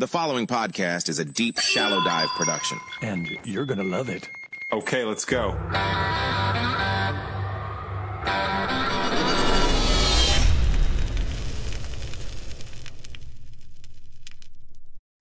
The following podcast is a deep, shallow dive production. And you're going to love it. Okay, let's go.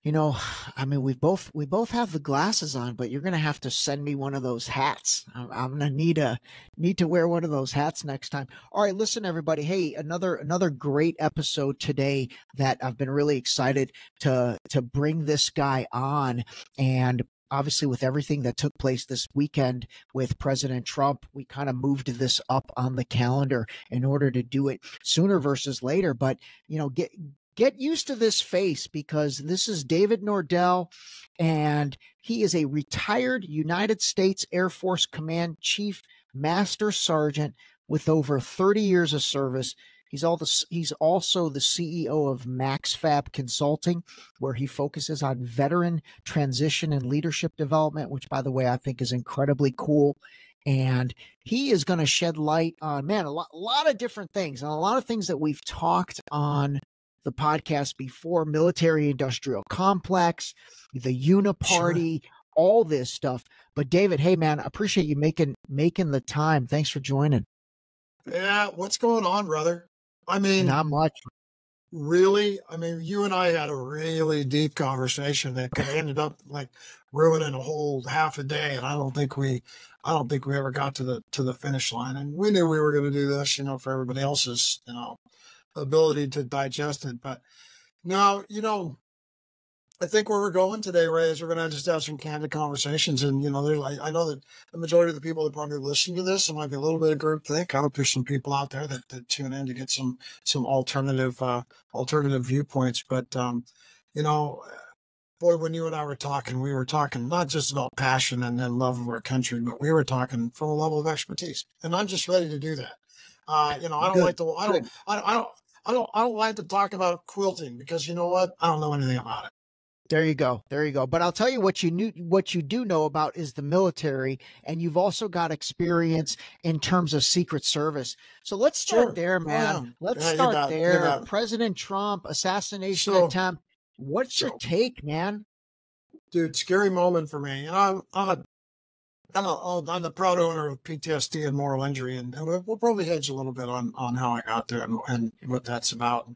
You know, I mean, we both we both have the glasses on, but you're gonna have to send me one of those hats. I'm, I'm gonna need a need to wear one of those hats next time. All right, listen, everybody. Hey, another another great episode today that I've been really excited to to bring this guy on and obviously with everything that took place this weekend with President Trump, we kind of moved this up on the calendar in order to do it sooner versus later. But you know, get get used to this face because this is David Nordell, and he is a retired United States Air Force Command Chief Master Sergeant with over 30 years of service. He's all the, he's also the CEO of MaxFab Consulting, where he focuses on veteran transition and leadership development, which, by the way, I think is incredibly cool. And he is going to shed light on, man, a lot, a lot of different things and a lot of things that we've talked on the podcast before military industrial complex, the uniparty, sure. all this stuff. But David, hey man, I appreciate you making making the time. Thanks for joining. Yeah, what's going on, brother? I mean, not much. Really? I mean, you and I had a really deep conversation that could ended up like ruining a whole half a day, and I don't think we, I don't think we ever got to the to the finish line. And we knew we were going to do this, you know, for everybody else's, you know, ability to digest it. But now, you know, I think where we're going today, Ray, is we're going to just have some candid conversations. And, you know, there's, I, I know that the majority of the people that probably listen to this, it might be a little bit of group think. I hope there's some people out there that, that tune in to get some, some alternative, uh, alternative viewpoints. But, um, you know, boy, when you and I were talking, we were talking not just about passion and, and love of our country, but we were talking from a level of expertise. And I'm just ready to do that. Uh, you know, I don't Good. like the, I don't, I, I don't, I don't I don't like to talk about quilting because you know what? I don't know anything about it. There you go. There you go. But I'll tell you what you knew what you do know about is the military and you've also got experience in terms of secret service. So let's start sure. there, oh, man. Yeah. Let's yeah, start there. President Trump assassination so, attempt. What's so, your take, man? Dude, scary moment for me. Know, I'm, I'm a I'm, a, I'm the proud owner of PTSD and moral injury, and we'll probably hedge a little bit on, on how I got there and, and what that's about.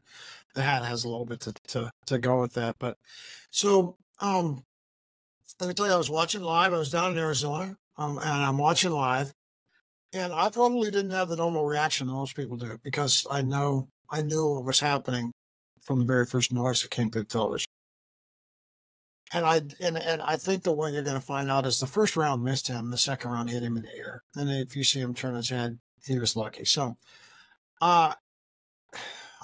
The hat has a little bit to, to, to go with that. But so, um, let me tell you, I was watching live. I was down in Arizona, um, and I'm watching live, and I probably didn't have the normal reaction most people do because I know I knew what was happening from the very first noise that came through television. And I and, and I think the way you're going to find out is the first round missed him, the second round hit him in the air, and if you see him turn his head, he was lucky. So, uh,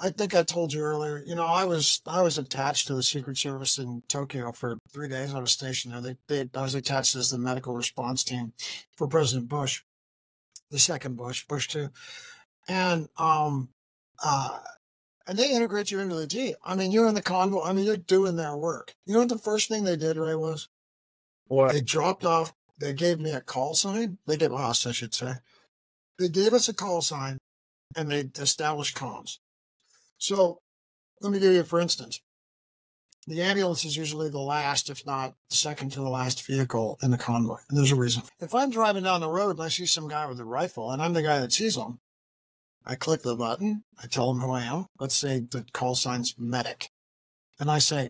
I think I told you earlier. You know, I was I was attached to the Secret Service in Tokyo for three days. I was stationed there. They, they I was attached as the medical response team for President Bush, the second Bush, Bush two, and um, uh, and they integrate you into the team. I mean, you're in the convoy. I mean, you're doing their work. You know what the first thing they did, Ray, was? What? They dropped off, they gave me a call sign. They gave us, I should say. They gave us a call sign and they established comms. So let me give you, for instance, the ambulance is usually the last, if not second to the last vehicle in the convoy. And there's a reason. If I'm driving down the road and I see some guy with a rifle and I'm the guy that sees him, I click the button. I tell them who I am. Let's say the call sign's medic. And I say,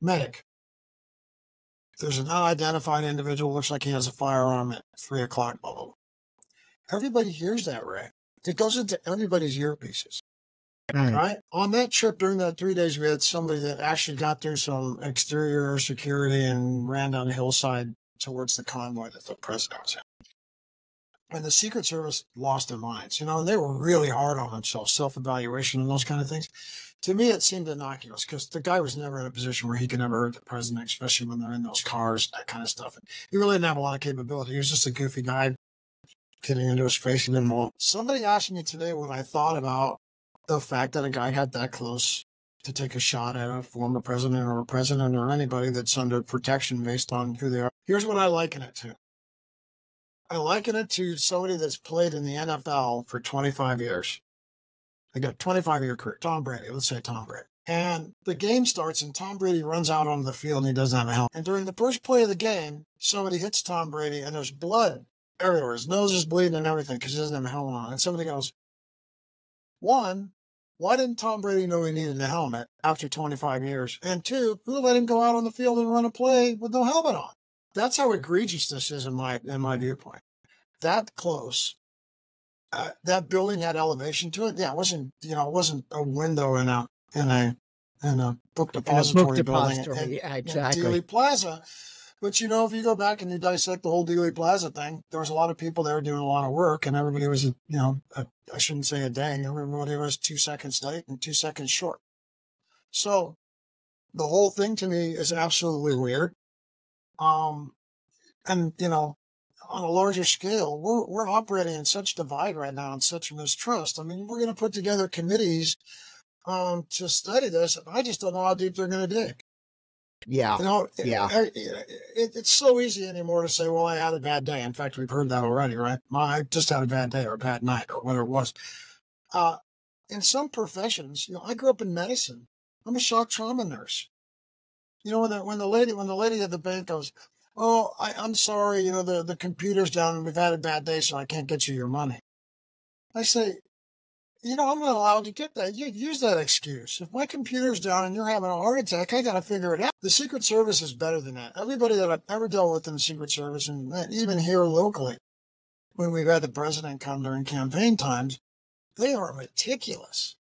medic. There's an unidentified individual, looks like he has a firearm at three o'clock, blah, blah, blah. Everybody hears that, Ray. It goes into everybody's earpieces. Right. right. On that trip during that three days, we had somebody that actually got through some exterior security and ran down the hillside towards the convoy that the president was in and the Secret Service lost their minds. You know, and they were really hard on themselves, self evaluation and those kind of things. To me, it seemed innocuous because the guy was never in a position where he could ever hurt the president, especially when they're in those cars, that kind of stuff. And he really didn't have a lot of capability. He was just a goofy guy getting into his face and then more. Somebody asked me today what I thought about the fact that a guy had that close to take a shot at a former president or a president or anybody that's under protection based on who they are. Here's what I liken it to. I liken it to somebody that's played in the NFL for 25 years. They got 25 year career. Tom Brady, let's say Tom Brady. And the game starts, and Tom Brady runs out onto the field and he doesn't have a helmet. And during the first play of the game, somebody hits Tom Brady, and there's blood everywhere. His nose is bleeding and everything because he doesn't have a helmet on. And somebody goes, One, why didn't Tom Brady know he needed a helmet after 25 years? And two, who let him go out on the field and run a play with no helmet on? That's how egregious this is in my in my viewpoint. That close. Uh, that building had elevation to it. Yeah, it wasn't you know it wasn't a window in a in a in a book depository, book building depository, at, yeah, at exactly. Dealey Plaza. But you know, if you go back and you dissect the whole Dealey Plaza thing, there was a lot of people there doing a lot of work, and everybody was, you know, a, I shouldn't say a dang, everybody was two seconds late and two seconds short. So the whole thing to me is absolutely weird. Um, and you know, on a larger scale, we're we're operating in such divide right now and such mistrust. I mean, we're going to put together committees um, to study this. and I just don't know how deep they're going to dig. Yeah. You know, Yeah. it, it, it's so easy anymore to say, well, I had a bad day. In fact, we've heard that already, right? I just had a bad day or a bad night or whatever it was. Uh, in some professions, you know, I grew up in medicine. I'm a shock trauma nurse. You know, when the, when the lady, when the lady at the bank goes, Oh, I, I'm sorry, you know, the, the computer's down and we've had a bad day, so I can't get you your money. I say, you know, I'm not allowed to get that. You use that excuse. If my computer's down and you're having a heart attack, I got to figure it out. The Secret Service is better than that. Everybody that I've ever dealt with in the Secret Service, and even here locally, when we've had the president come during campaign times, they are meticulous.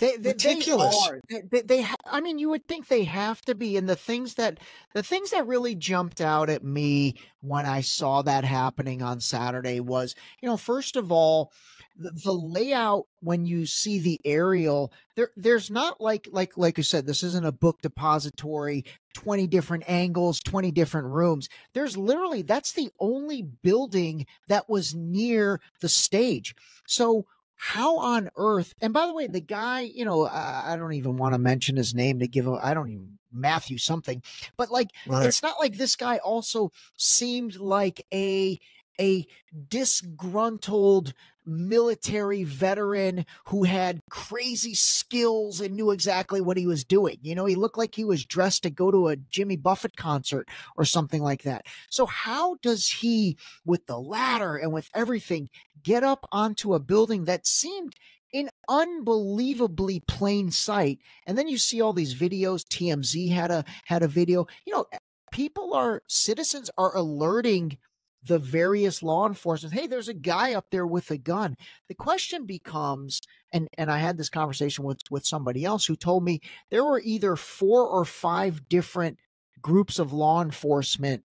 They, they, Meticulous. They are. They, they, I mean, you would think they have to be. And the things that the things that really jumped out at me when I saw that happening on Saturday was, you know, first of all, the, the layout when you see the aerial, there there's not like like like you said, this isn't a book depository, 20 different angles, 20 different rooms. There's literally that's the only building that was near the stage. So how on earth and by the way the guy you know i, I don't even want to mention his name to give a i don't even matthew something but like Right. it's not like this guy also seemed like a a disgruntled military veteran who had crazy skills and knew exactly what he was doing. You know he looked like he was dressed to go to a jimmy buffett concert or something like that. So how does he with the ladder and with everything get up onto a building that seemed in unbelievably plain sight? And then you see all these videos. Tmz had a had a video. You know people are citizens are alerting the various law enforcement hey there's a guy up there with a gun the question becomes and and i had this conversation with with somebody else who told me there were either four or five different groups of law enforcement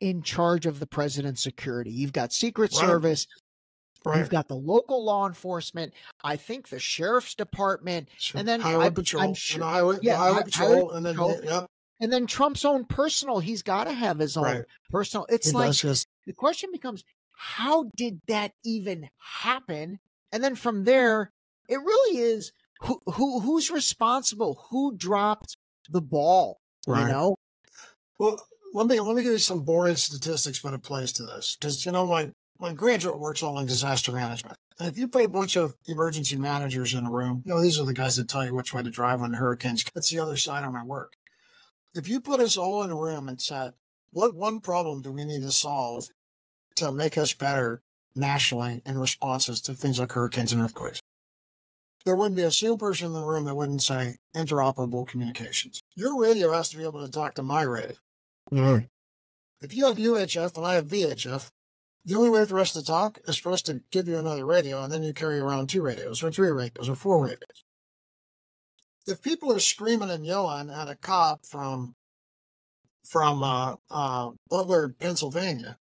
in charge of the president's security you've got secret Right. service Right. You've got the local law enforcement. I think the sheriff's department, Sure. and then highway I'm- patrol, I'm and sure- the highway, yeah, highway hi- patrol, highway and then patrol. yep, and then Trump's own personal. He's got to have his own right. personal. It's He like yes. the question becomes, how did that even happen? And then from there, it really is who who who's responsible? Who dropped the ball? Right. You know, Well, let me let me give you some boring statistics, but it plays to this because you know my my graduate works all in disaster management. And if you put a bunch of emergency managers in a room, you know these are the guys that tell you which way to drive when the hurricanes. That's the other side of my work. If you put us all in a room and said, "What one problem do we need to solve to make us better nationally in responses to things like hurricanes and earthquakes?" There wouldn't be a single person in the room that wouldn't say interoperable communications. Your radio has to be able to talk to my radio. Mm-hmm. If you have UHF and I have VHF, the only way for us to talk is for us to give you another radio, and then you carry around two radios, or three radios, or four radios. If people are screaming and yelling at a cop from from uh, uh, Butler, Pennsylvania,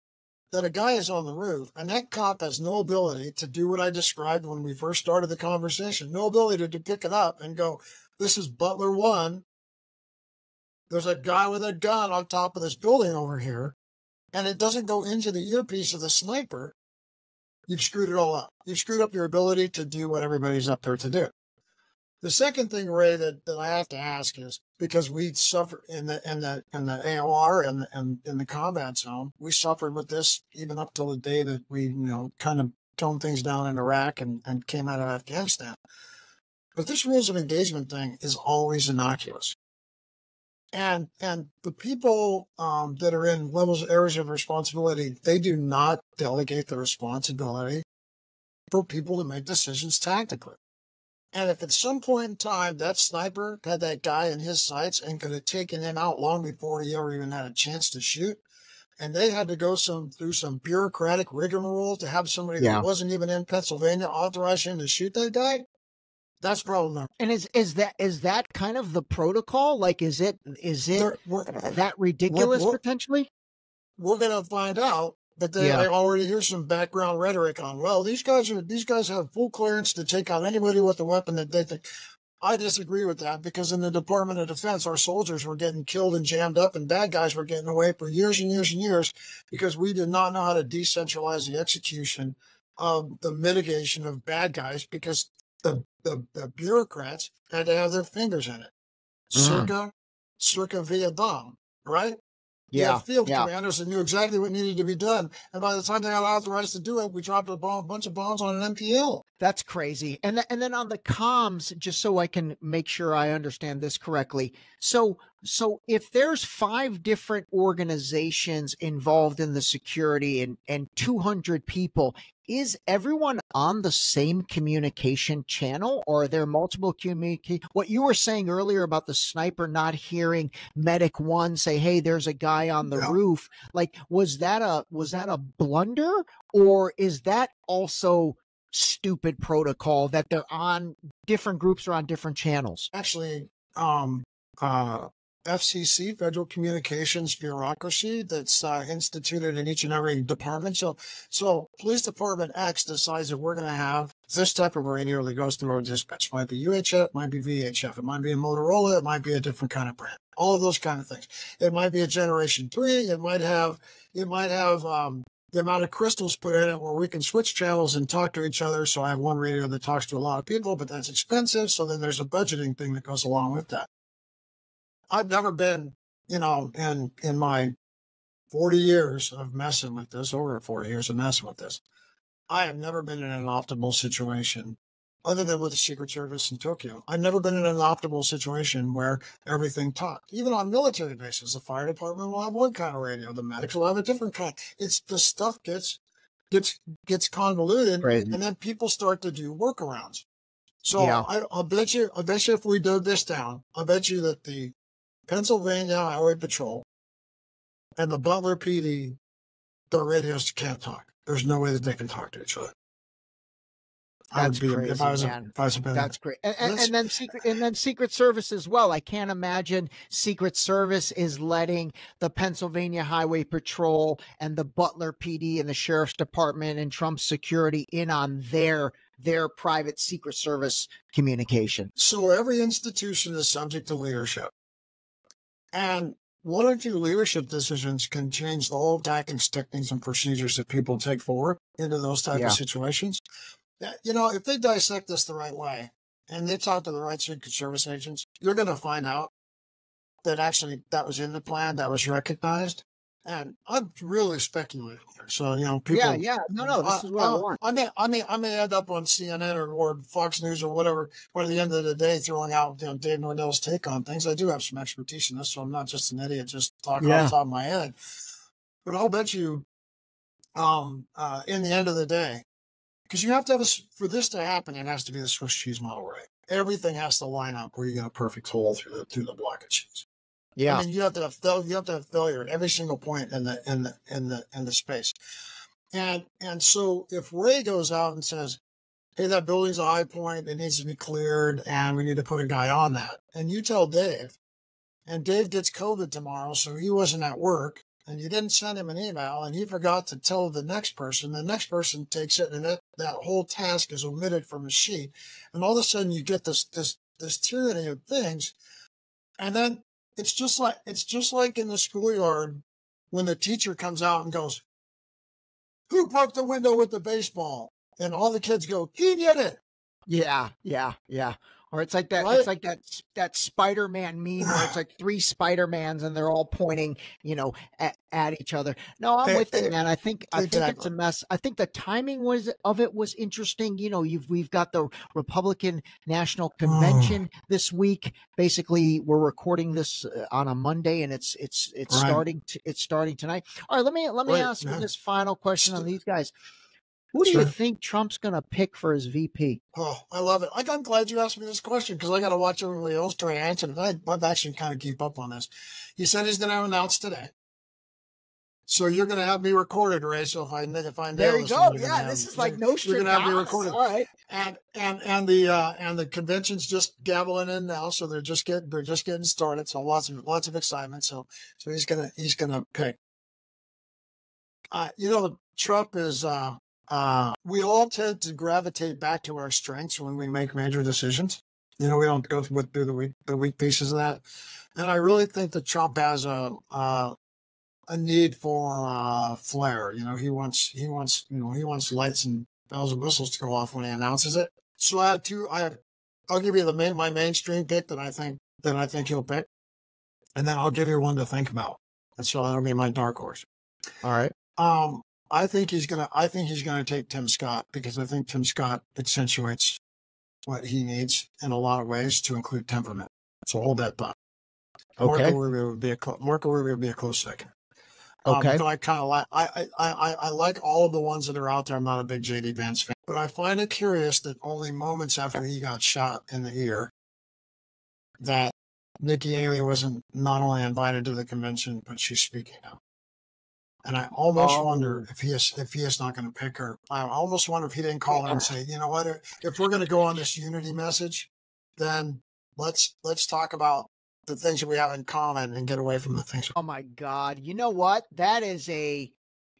that a guy is on the roof, and that cop has no ability to do what I described when we first started the conversation, no ability to, to pick it up and go, "This is Butler One." There's a guy with a gun on top of this building over here and it doesn't go into the earpiece of the sniper, you've screwed it all up. You've screwed up your ability to do what everybody's up there to do. The second thing, Ray, that, that I have to ask is because we suffer in the in the in the AOR and and in the combat zone, we suffered with this even up till the day that we you know kind of toned things down in Iraq and, and came out of Afghanistan. But this rules of engagement thing is always innocuous. And and the people um, that are in levels areas of responsibility, they do not delegate the responsibility for people to make decisions tactically. And if at some point in time that sniper had that guy in his sights and could have taken him out long before he ever even had a chance to shoot, and they had to go some through some bureaucratic rigmarole to have somebody Yeah. that wasn't even in Pennsylvania authorize him to shoot that guy, that's problematic. And is is that is that kind of the protocol? Like, is it is it They're- we're, that ridiculous potentially? we're gonna find out, but they, Yeah. I already hear some background rhetoric on. Well, these guys are these guys have full clearance to take out anybody with a weapon that they think. I disagree with that because in the Department of Defense, our soldiers were getting killed and jammed up, and bad guys were getting away for years and years and years because we did not know how to decentralize the execution of the mitigation of bad guys because the the, the bureaucrats had to have their fingers in it. Mhm. Circa, circa Vietnam, right? Yeah, field yeah. commanders that knew exactly what needed to be done. And by the time they allowed the authorized to do it, we dropped a bomb, bunch of bombs on an MPL. That's crazy. And th- and then on the comms, just so I can make sure I understand this correctly. So so if there's five different organizations involved in the security and and 200 people, is everyone on the same communication channel or are there multiple communicate what you were saying earlier about the sniper not hearing medic 1 say hey there's a guy on the roof like was that a was that a blunder or is that also stupid protocol that they're on different groups are on different channels. Actually, um, uh, FCC, Federal Communications Bureaucracy, that's uh, instituted in each and every department. So, so Police Department X decides that we're going to have this type of radio that goes through our dispatch. Might be UHF, might be VHF, it might be a Motorola, it might be a different kind of brand. All of those kind of things. It might be a Generation Three. It might have, it might have um, the amount of crystals put in it where we can switch channels and talk to each other. So I have one radio that talks to a lot of people, but that's expensive. So then there's a budgeting thing that goes along with that. I've never been, you know, in in my 40 years of messing with this, over 40 years of messing with this, I have never been in an optimal situation other than with the Secret Service in Tokyo. I've never been in an optimal situation where everything talked. Even on military bases, the fire department will have one kind of radio, the medics will have a different kind. It's the stuff gets gets gets convoluted Crazy. and then people start to do workarounds. So Yeah. I, I'll bet you, I bet you if we did this down, I bet you that the Pennsylvania Highway Patrol and the Butler PD, their radios can't talk. There's no way that they can talk to each other. That's be, crazy, I was, a, man. if I was a That's great. And, and, and then secret and then Secret Service as well. I can't imagine Secret Service is letting the Pennsylvania Highway Patrol and the Butler PD and the Sheriff's Department and Trump's security in on their their private Secret Service communication. So every institution is subject to leadership. And one or two leadership decisions can change the whole tactics, techniques, and procedures that people take forward into those type Yeah. of situations. You know, if they dissect this the right way and they talk to the right Secret Service agents, you're going to find out that actually that was in the plan, that was recognized. And I'm really speculating here. So, you know, people. yeah, yeah. No, no, this is what I, want. I may, I may, I may end up on CNN or, or Fox News or whatever. Or at the end of the day, throwing out you know Dave Nordell's take on things. I do have some expertise in this, so I'm not just an idiot just talking Yeah. off the top of my head. But I'll bet you, um, uh, in the end of the day, because you have to have a for this to happen, it has to be the Swiss cheese model, right? Everything has to line up where you get a perfect hole through the through the block of cheese. Yeah. I mean, you have to have fail, you have to have failure at every single point in the in the in the in the space. And and so if Ray goes out and says, "Hey, that building's a high point; it needs to be cleared, and we need to put a guy on that," and you tell Dave, and Dave gets COVID tomorrow, so he wasn't at work, and you didn't send him an email, and he forgot to tell the next person, the next person takes it, and that that whole task is omitted from the sheet, and all of a sudden you get this this this tyranny of things, and then it's just like it's just like in the schoolyard when the teacher comes out and goes, "Who broke the window with the baseball?" And all the kids go, "He did it." Yeah, yeah, yeah. Or it's like that. Right. It's like that that Spider Man meme where it's like three Spider Mans and they're all pointing, you know, at, at each other. No, I'm Eh, with you, man. I think I think it's a mess. I think the timing was of it was interesting. You know, you've we've got the Republican National Convention this week. Basically, we're recording this uh, on a Monday, and it's it's it's Right. starting to, it's starting tonight. All right, let me let me Right, ask you this final question on these guys. Who do you think Trump's going to pick for his VP? Oh, I love it. Like, I'm glad you asked me this question because I got to watch everybody else try to answer it. I, I've actually kind of keep up on this. He said he's going to announce today. So you're going to have me recorded, Ray. So if I if I There you go. Yeah, have- this is like no You're going to have me recorded. All right. And and and the uh, and the convention's just gabbling in now, so they're just getting they're just getting started. So lots of lots of excitement. So so he's gonna he's gonna pick. Uh, you know, Trump is. Uh, uh, we all tend to gravitate back to our strengths when we make major decisions. You know, we don't go through through the weak the weak pieces of that. And I really think that Trump has a uh, a need for uh, flair. You know, he wants he wants you know he wants lights and bells and whistles to go off when he announces it. So I have two. I have, I'll give you the main my mainstream pick that I think that I think he'll pick, and then I'll give you one to think about. That's all. That'll be my dark horse. All right. Um, I think he's gonna. I think he's gonna take Tim Scott because I think Tim Scott accentuates what he needs in a lot of ways, to include temperament. So hold that thought. Okay. Marco Rubio would be a clo- Marco Rubio would be a close second. Um, Okay. but I kind of like I, I I I like all of the ones that are out there. I'm not a big JD Vance fan, but I find it curious that only moments after he got shot in the ear, that Nikki Haley wasn't not only invited to the convention, but she's speaking now. And I almost Oh. wonder if he is if he is not going to pick her. I almost wonder if he didn't call her and say, you know what, if we're going to go on this unity message, then let's let's talk about the things that we have in common and get away from the things. Oh my God. You know what? That is a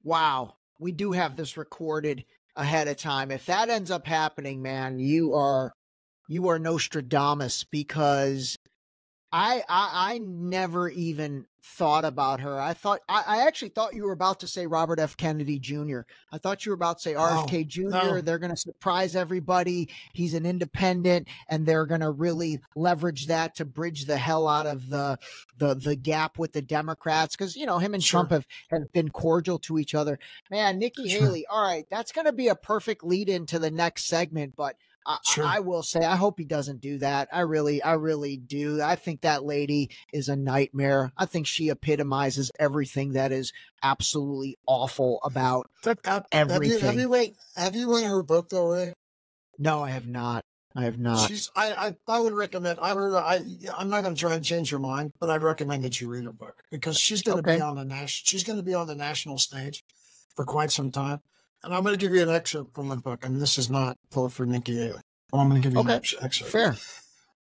wow. We do have this recorded ahead of time. If that ends up happening, man, you are you are Nostradamus because I I, I never even thought about her. I thought I, I actually thought you were about to say Robert F. Kennedy Jr. I thought you were about to say RFK oh, Jr. no. They're going to surprise everybody. He's an independent, and they're going to really leverage that to bridge the hell out of the the the gap with the Democrats because you know him and Sure. Trump have, have been cordial to each other. Man, Nikki Sure. Haley. All right, that's going to be a perfect lead into the next segment, but. I, Sure. I will say, I hope he doesn't do that. I really, I really do. I think that lady is a nightmare. I think she epitomizes everything that is absolutely awful about. Have, have you, have Everything. you read have you read her book though, Ray? No, I have not. I have not. She's I, I I would recommend I would I I'm not gonna try and change your mind, but I'd recommend that you read her book because she's gonna Okay. be on the national she's gonna be on the national stage for quite some time. And I'm gonna give you an excerpt from the book, and this is not pulled for Nikki Haley. Well, I'm gonna give you an Okay. ex- excerpt. Fair.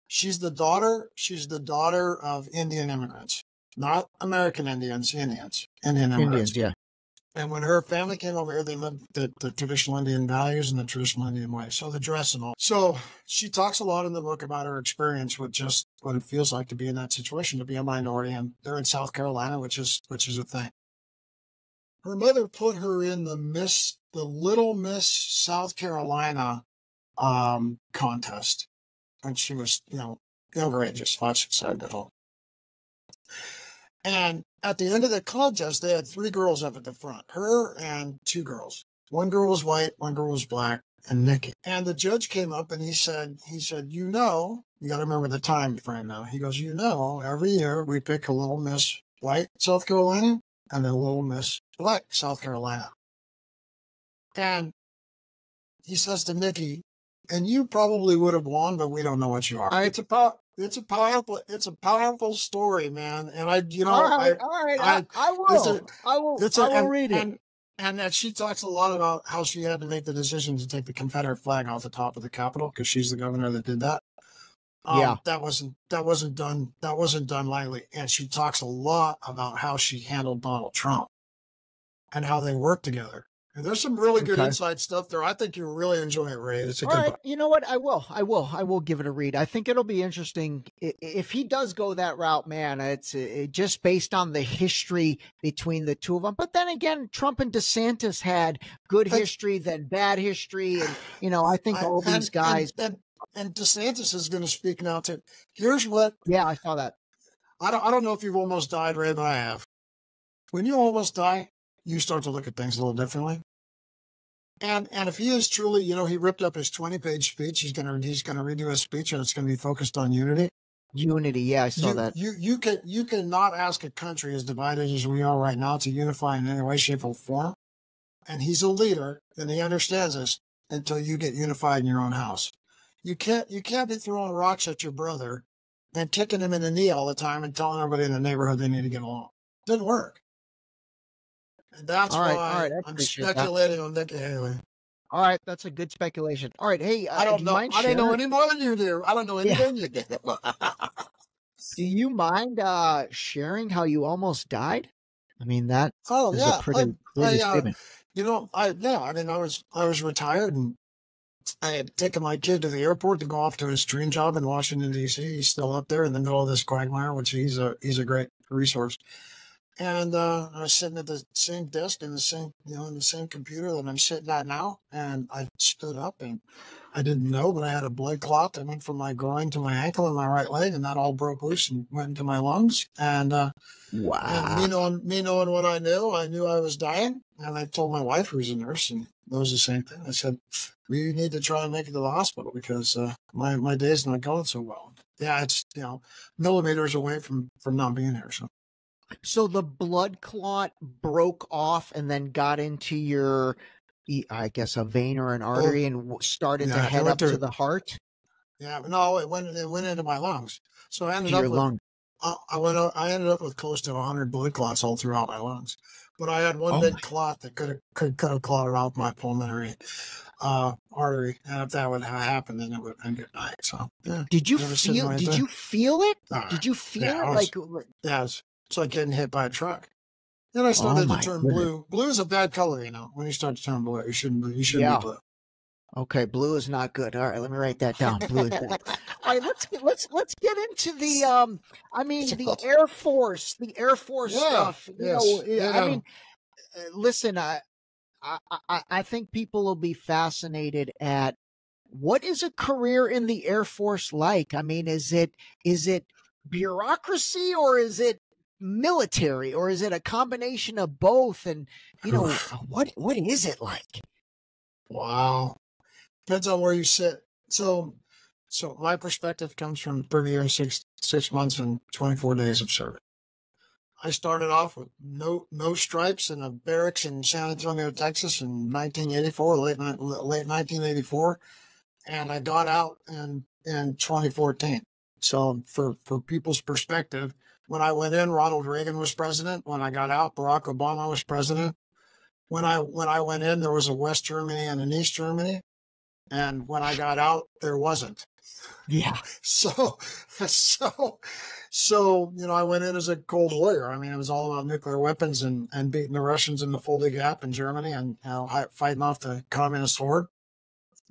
She's the daughter. She's the daughter of Indian immigrants, not American Indians. Indians. Indian immigrants. Indians, yeah. And when her family came over here, they lived the, the traditional Indian values and the traditional Indian way. So the dress and all. So she talks a lot in the book about her experience with just what it feels like to be in that situation, to be a minority. And they're in South Carolina, which is which is a thing. Her mother put her in the Miss the Little Miss South Carolina um contest when she was, you know, younger ages, five, six, seven at all. And at the end of the contest, they had three girls up at the front, her and two girls. One girl was white, one girl was black, and Nikki. And the judge came up and he said, he said, you know, you got to remember the time frame now. He goes, you know, every year we pick a little Miss White South Carolina and a little Miss Black South Carolina. And he says to Nikki, and you probably would have won, but we don't know what you are. It's a it's a powerful, it's a powerful story, man. And I, you know, all right, I, all right. I, I- I, will. it's a- I will. it's I a, will and, read it. and, and that she talks a lot about how she had to make the decision to take the Confederate flag off the top of the Capitol because she's the governor that did that. Um, Yeah. that wasn't that wasn't done that wasn't done lightly, and she talks a lot about how she handled Donald Trump and how they worked together. And there's some really good Okay. inside stuff there. I think you'll really enjoy it, Ray. It's a All good right, book. you know what? I will. I will. I will give it a read. I think it'll be interesting if he does go that route. Man, it's it, just based on the history between the two of them. But then again, Trump and DeSantis had good history, then bad history, and you know, I think all I- these guys. And, and, and DeSantis is going to speak now too. Here's what Yeah, I saw that. I don't. I don't know if you've almost died, Ray, but I have. When you almost die, you start to look at things a little differently. And and if he is truly, you know, he ripped up his twenty page speech. He's gonna he's gonna redo his speech, and it's gonna be focused on unity. Unity. Yeah, I saw you, that. You you can you cannot ask a country as divided as we are right now to unify in any way, shape, or form. And he's a leader, and he understands this until you get unified in your own house. You can't you can't be throwing rocks at your brother and kicking him in the knee all the time and telling everybody in the neighborhood they need to get along. It Didn't work. And that's All right, why all right, I'm appreciate that. speculating on Nikki Haley. All right, that's a good speculation. All right, hey, uh, I don't do know. I don't know any more than you do. I don't know Yeah. anything you do. Do you mind uh, sharing how you almost died? I mean, that oh is yeah, a pretty, I- pretty I, uh, statement. You know, I yeah, I mean, I was I was retired and I had taken my kid to the airport to go off to his dream job in Washington D.C. He's still up there in the middle of this quagmire, which he's a he's a great resource. And uh, I was sitting at the same desk in the same you know in the same computer that I'm sitting at now, and I stood up and I didn't know, but I had a blood clot that went from my groin to my ankle and my right leg, and that all broke loose and went into my lungs. And uh, and Wow. me knowing me knowing what I knew, I knew I was dying, and I told my wife, who's a nurse, and knows the same thing. I said, "We need to try and make it to the hospital because uh, my my day's not going so well." Yeah, it's you know millimeters away from from not being here. So So the blood clot broke off and then got into your, I guess, a vein or an artery and started to Oh. Yeah, it head up to to- the heart, yeah, no, it went it went into my lungs. So I to ended your up with lung. I, I went I ended up with close to hundred blood clots all throughout my lungs. But I had one Oh big clot that could have could, could have clotted out my pulmonary uh, artery, and if that would have happened, then it would have been good night. So yeah, Did you feel? Did there. you feel it? Ah, Did you feel yeah, it? was- Like, yeah, it's, it's like getting hit by a truck. Then I started Oh to turn goodness. blue. Blue is a bad color, you know. When you start to turn blue, you shouldn't. You shouldn't Yeah. be blue. Okay, blue is not good. All right, let me write that down. Blue is bad. All right, let's get, let's let's get into the um. I mean, the Air Force, the Air Force Yeah, stuff. You yes, know, you I know. mean, listen, I, I I I think people will be fascinated at what is a career in the Air Force like. I mean, is it is it bureaucracy or is it military or is it a combination of both? And you know, what what is it like? Wow. Depends on where you sit. So, so my perspective comes from 30 years, six six months, and 24 days of service. I started off with no no stripes in a barracks in San Antonio, Texas, in 1984, late late 1984, and I got out in in 2014. So, for for people's perspective, when I went in, Ronald Reagan was president. When I got out, Barack Obama was president when I when I went in, there was a West Germany and an East Germany, and when I got out, there wasn't. Yeah, So, so, so you know, I went in as a cold warrior. I mean, it was all about nuclear weapons and and beating the Russians in the Fulda Gap in Germany, and you know, fighting off the communist horde.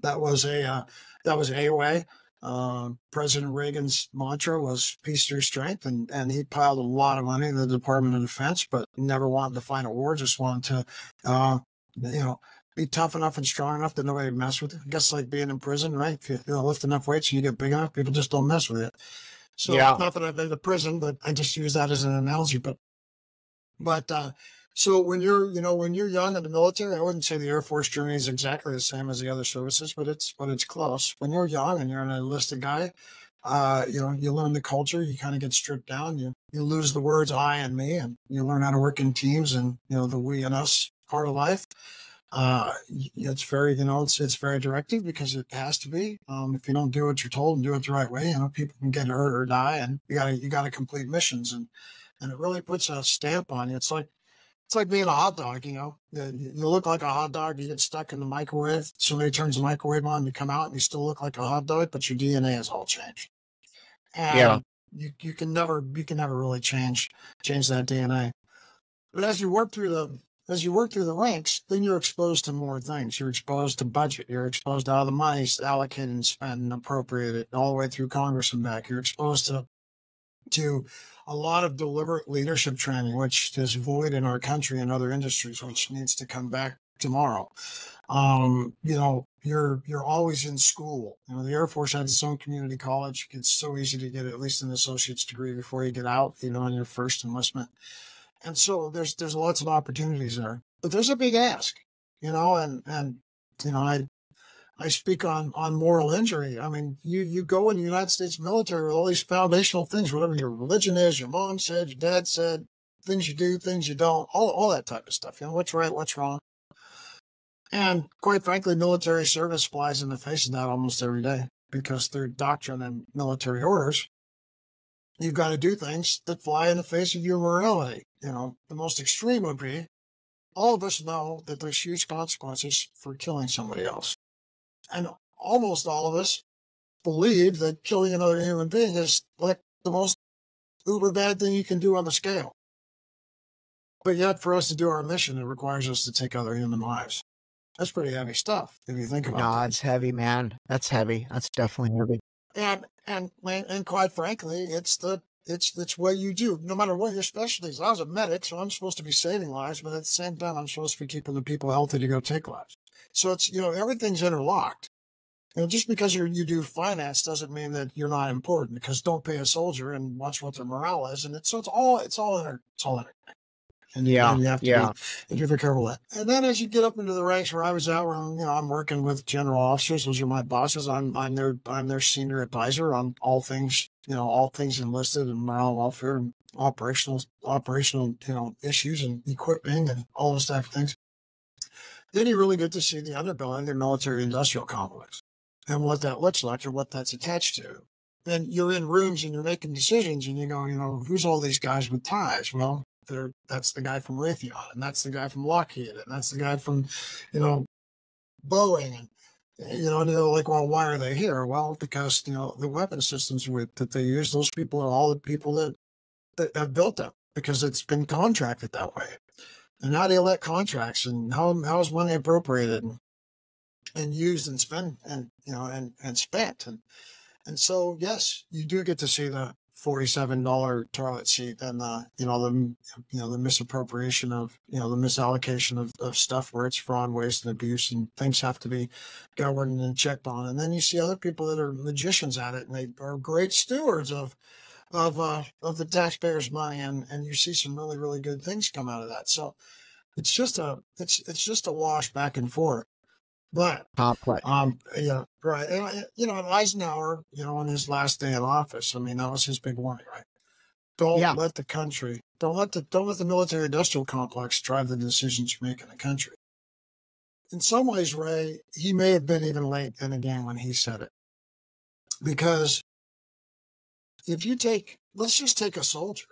That was a uh, that was a way. Uh, President Reagan's mantra was peace through strength, and, and he piled a lot of money in the Department of Defense, but never wanted to fight a war, just wanted to, uh, you know, be tough enough and strong enough that nobody mess with you. I guess like being in prison, right? If you, you know, lift enough weights and you get big enough, people just don't mess with it. So Yeah. not that I've been to prison, but I just use that as an analogy. But but uh, so when you're you know when you're young in the military, I wouldn't say the Air Force journey is exactly the same as the other services, but it's but it's close. When you're young and you're an enlisted guy, uh, you know you learn the culture. You kind of get stripped down. You you lose the words I and me, and you learn how to work in teams and you know the we and us part of life. Uh, it's very, you know, it's it's very directive because it has to be. Um, if you don't do what you're told and do it the right way, you know, people can get hurt or die, and you gotta you gotta complete missions, and and it really puts a stamp on you. It's like it's like being a hot dog, you know. You look like a hot dog, you get stuck in the microwave. Somebody turns the microwave on, you come out, and you still look like a hot dog, but your DNA has all changed. And Yeah. you you can never you can never really change change that DNA. But as you work through the as you work through the ranks, then you're exposed to more things. You're exposed to budget. You're exposed to how the money's allocated and spent and appropriated all the way through Congress and back. You're exposed to to a lot of deliberate leadership training, which is void in our country and other industries, which needs to come back tomorrow. Um, you know, you're you're always in school. You know, the Air Force has its own community college. It's so easy to get at least an associate's degree before you get out, you know, on your first enlistment. And so there's there's lots of opportunities there. But there's a big ask, you know, and and you know, I I speak on on moral injury. I mean, you you go in the United States military with all these foundational things, whatever your religion is, your mom said, your dad said, things you do, things you don't, all all that type of stuff. You know, what's right, what's wrong. And quite frankly, military service flies in the face of that almost every day because through doctrine and military orders, you've got to do things that fly in the face of your morality. You know, the most extreme would be all of us know that there's huge consequences for killing somebody else. And almost all of us believe that killing another human being is like the most uber bad thing you can do on the scale. But yet, for us to do our mission, it requires us to take other human lives. That's pretty heavy stuff if you think about it. No, it's heavy, man. That's heavy. That's definitely heavy. And and and quite frankly, it's the it's it's what you do, no matter what your specialty is. I was a medic, so I'm supposed to be saving lives, but at the same time, I'm supposed to be keeping the people healthy to go take lives. So it's you know everything's interlocked. You know, just because you you do finance doesn't mean that you're not important. Because don't pay a soldier and watch what their morale is, and it's so it's all it's all inter, it's all inter, and, Yeah, and you have to yeah. be, you have to be careful with that. And then as you get up into the ranks where I was at, where I'm, you know, I'm working with general officers. Those are my bosses. I'm, I'm their, I'm their senior advisor on all things, you know, all things enlisted and morale welfare and operational, operational, you know, issues and equipping and all those type of things. Then you really get to see the underbelly, the military industrial complex and what that looks like or what that's attached to. Then you're in rooms and you're making decisions and you go, you know, who's all these guys with ties? Well, that's the guy from Raytheon, and that's the guy from Lockheed, and that's the guy from, you know, Boeing, and you know, they're like, well, why are they here? Well, because you know the weapon systems with, that they use, those people are all the people that that have built them because it's been contracted that way. And how do you let contracts and how how is money appropriated and, and used and spent and you know and and spent and and so yes, you do get to see the forty-seven dollar toilet seat and uh, you know the you know the misappropriation of you know the misallocation of, of stuff where it's fraud, waste, and abuse, and things have to be governed and checked on. And then you see other people that are magicians at it, and they are great stewards of of uh, of the taxpayers' money, and and you see some really really good things come out of that. So it's just a it's it's just a wash back and forth. But Complex. um, yeah, right. And, uh, you know, Eisenhower, you know, on his last day in office, I mean, that was his big warning, right? Don't Yeah. let the country, don't let the, don't let the military industrial complex drive the decisions you make in the country. In some ways, Ray, he may have been even late then again when he said it. Because if you take, let's just take a soldier.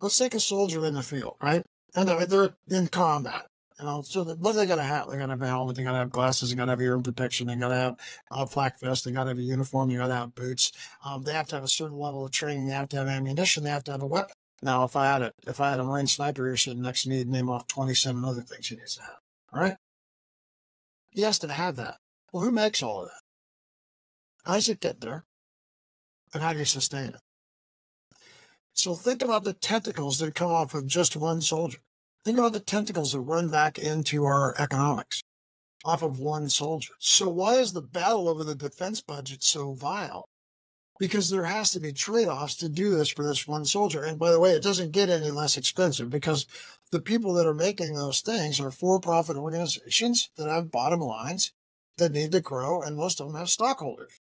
Let's take a soldier in the field, right? And they're, they're in combat. You know, so that, are they gonna have? They're gonna have a helmet. They're gonna have glasses. They're gonna have ear protection. They're gonna have a flak vest. They gotta have a uniform. They gotta have boots. Um, they have to have a certain level of training. They have to have ammunition. They have to have a weapon. Now, if I had a if I had a Marine sniper here sitting next to me, he'd name off twenty seven other things he needs to have. All right, he has to have that. Well, who makes all of that? It get there? And how do you sustain it? So think about the tentacles that come off of just one soldier. Think about the tentacles that run back into our economics off of one soldier. So why is the battle over the defense budget so vile? Because there has to be trade-offs to do this for this one soldier. And by the way, it doesn't get any less expensive because the people that are making those things are for-profit organizations that have bottom lines that need to grow, and most of them have stockholders.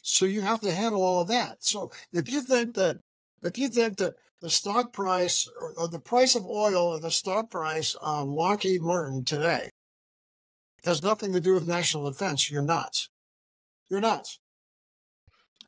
So you have to handle all of that. So if you think that if you think that the stock price or, the price of oil and the stock price of Lockheed Martin today has nothing to do with national defense, you're nuts. You're nuts.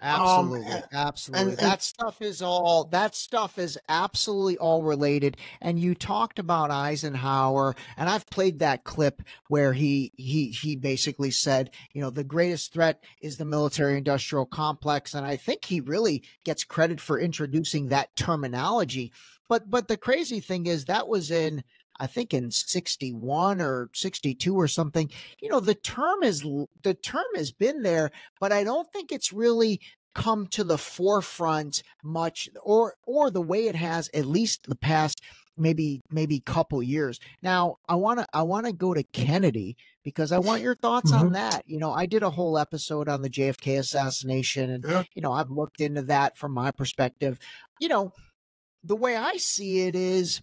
Um, absolutely, and- absolutely. and- that stuff is all. That stuff is absolutely all related. And you talked about Eisenhower, and I've played that clip where he he he basically said, you know, the greatest threat is the military-industrial complex, and I think he really gets credit for introducing that terminology. But but the crazy thing is that was in. I think in 61 or 62 or something, you know, the term is the term has been there, but I don't think it's really come to the forefront much or or the way it has at least the past maybe maybe couple years. Now, I want to I want to go to Kennedy because I want your thoughts Mhm. on that. You know, I did a whole episode on the JFK assassination and Yeah. you know, I've looked into that from my perspective. You know, the way I see it is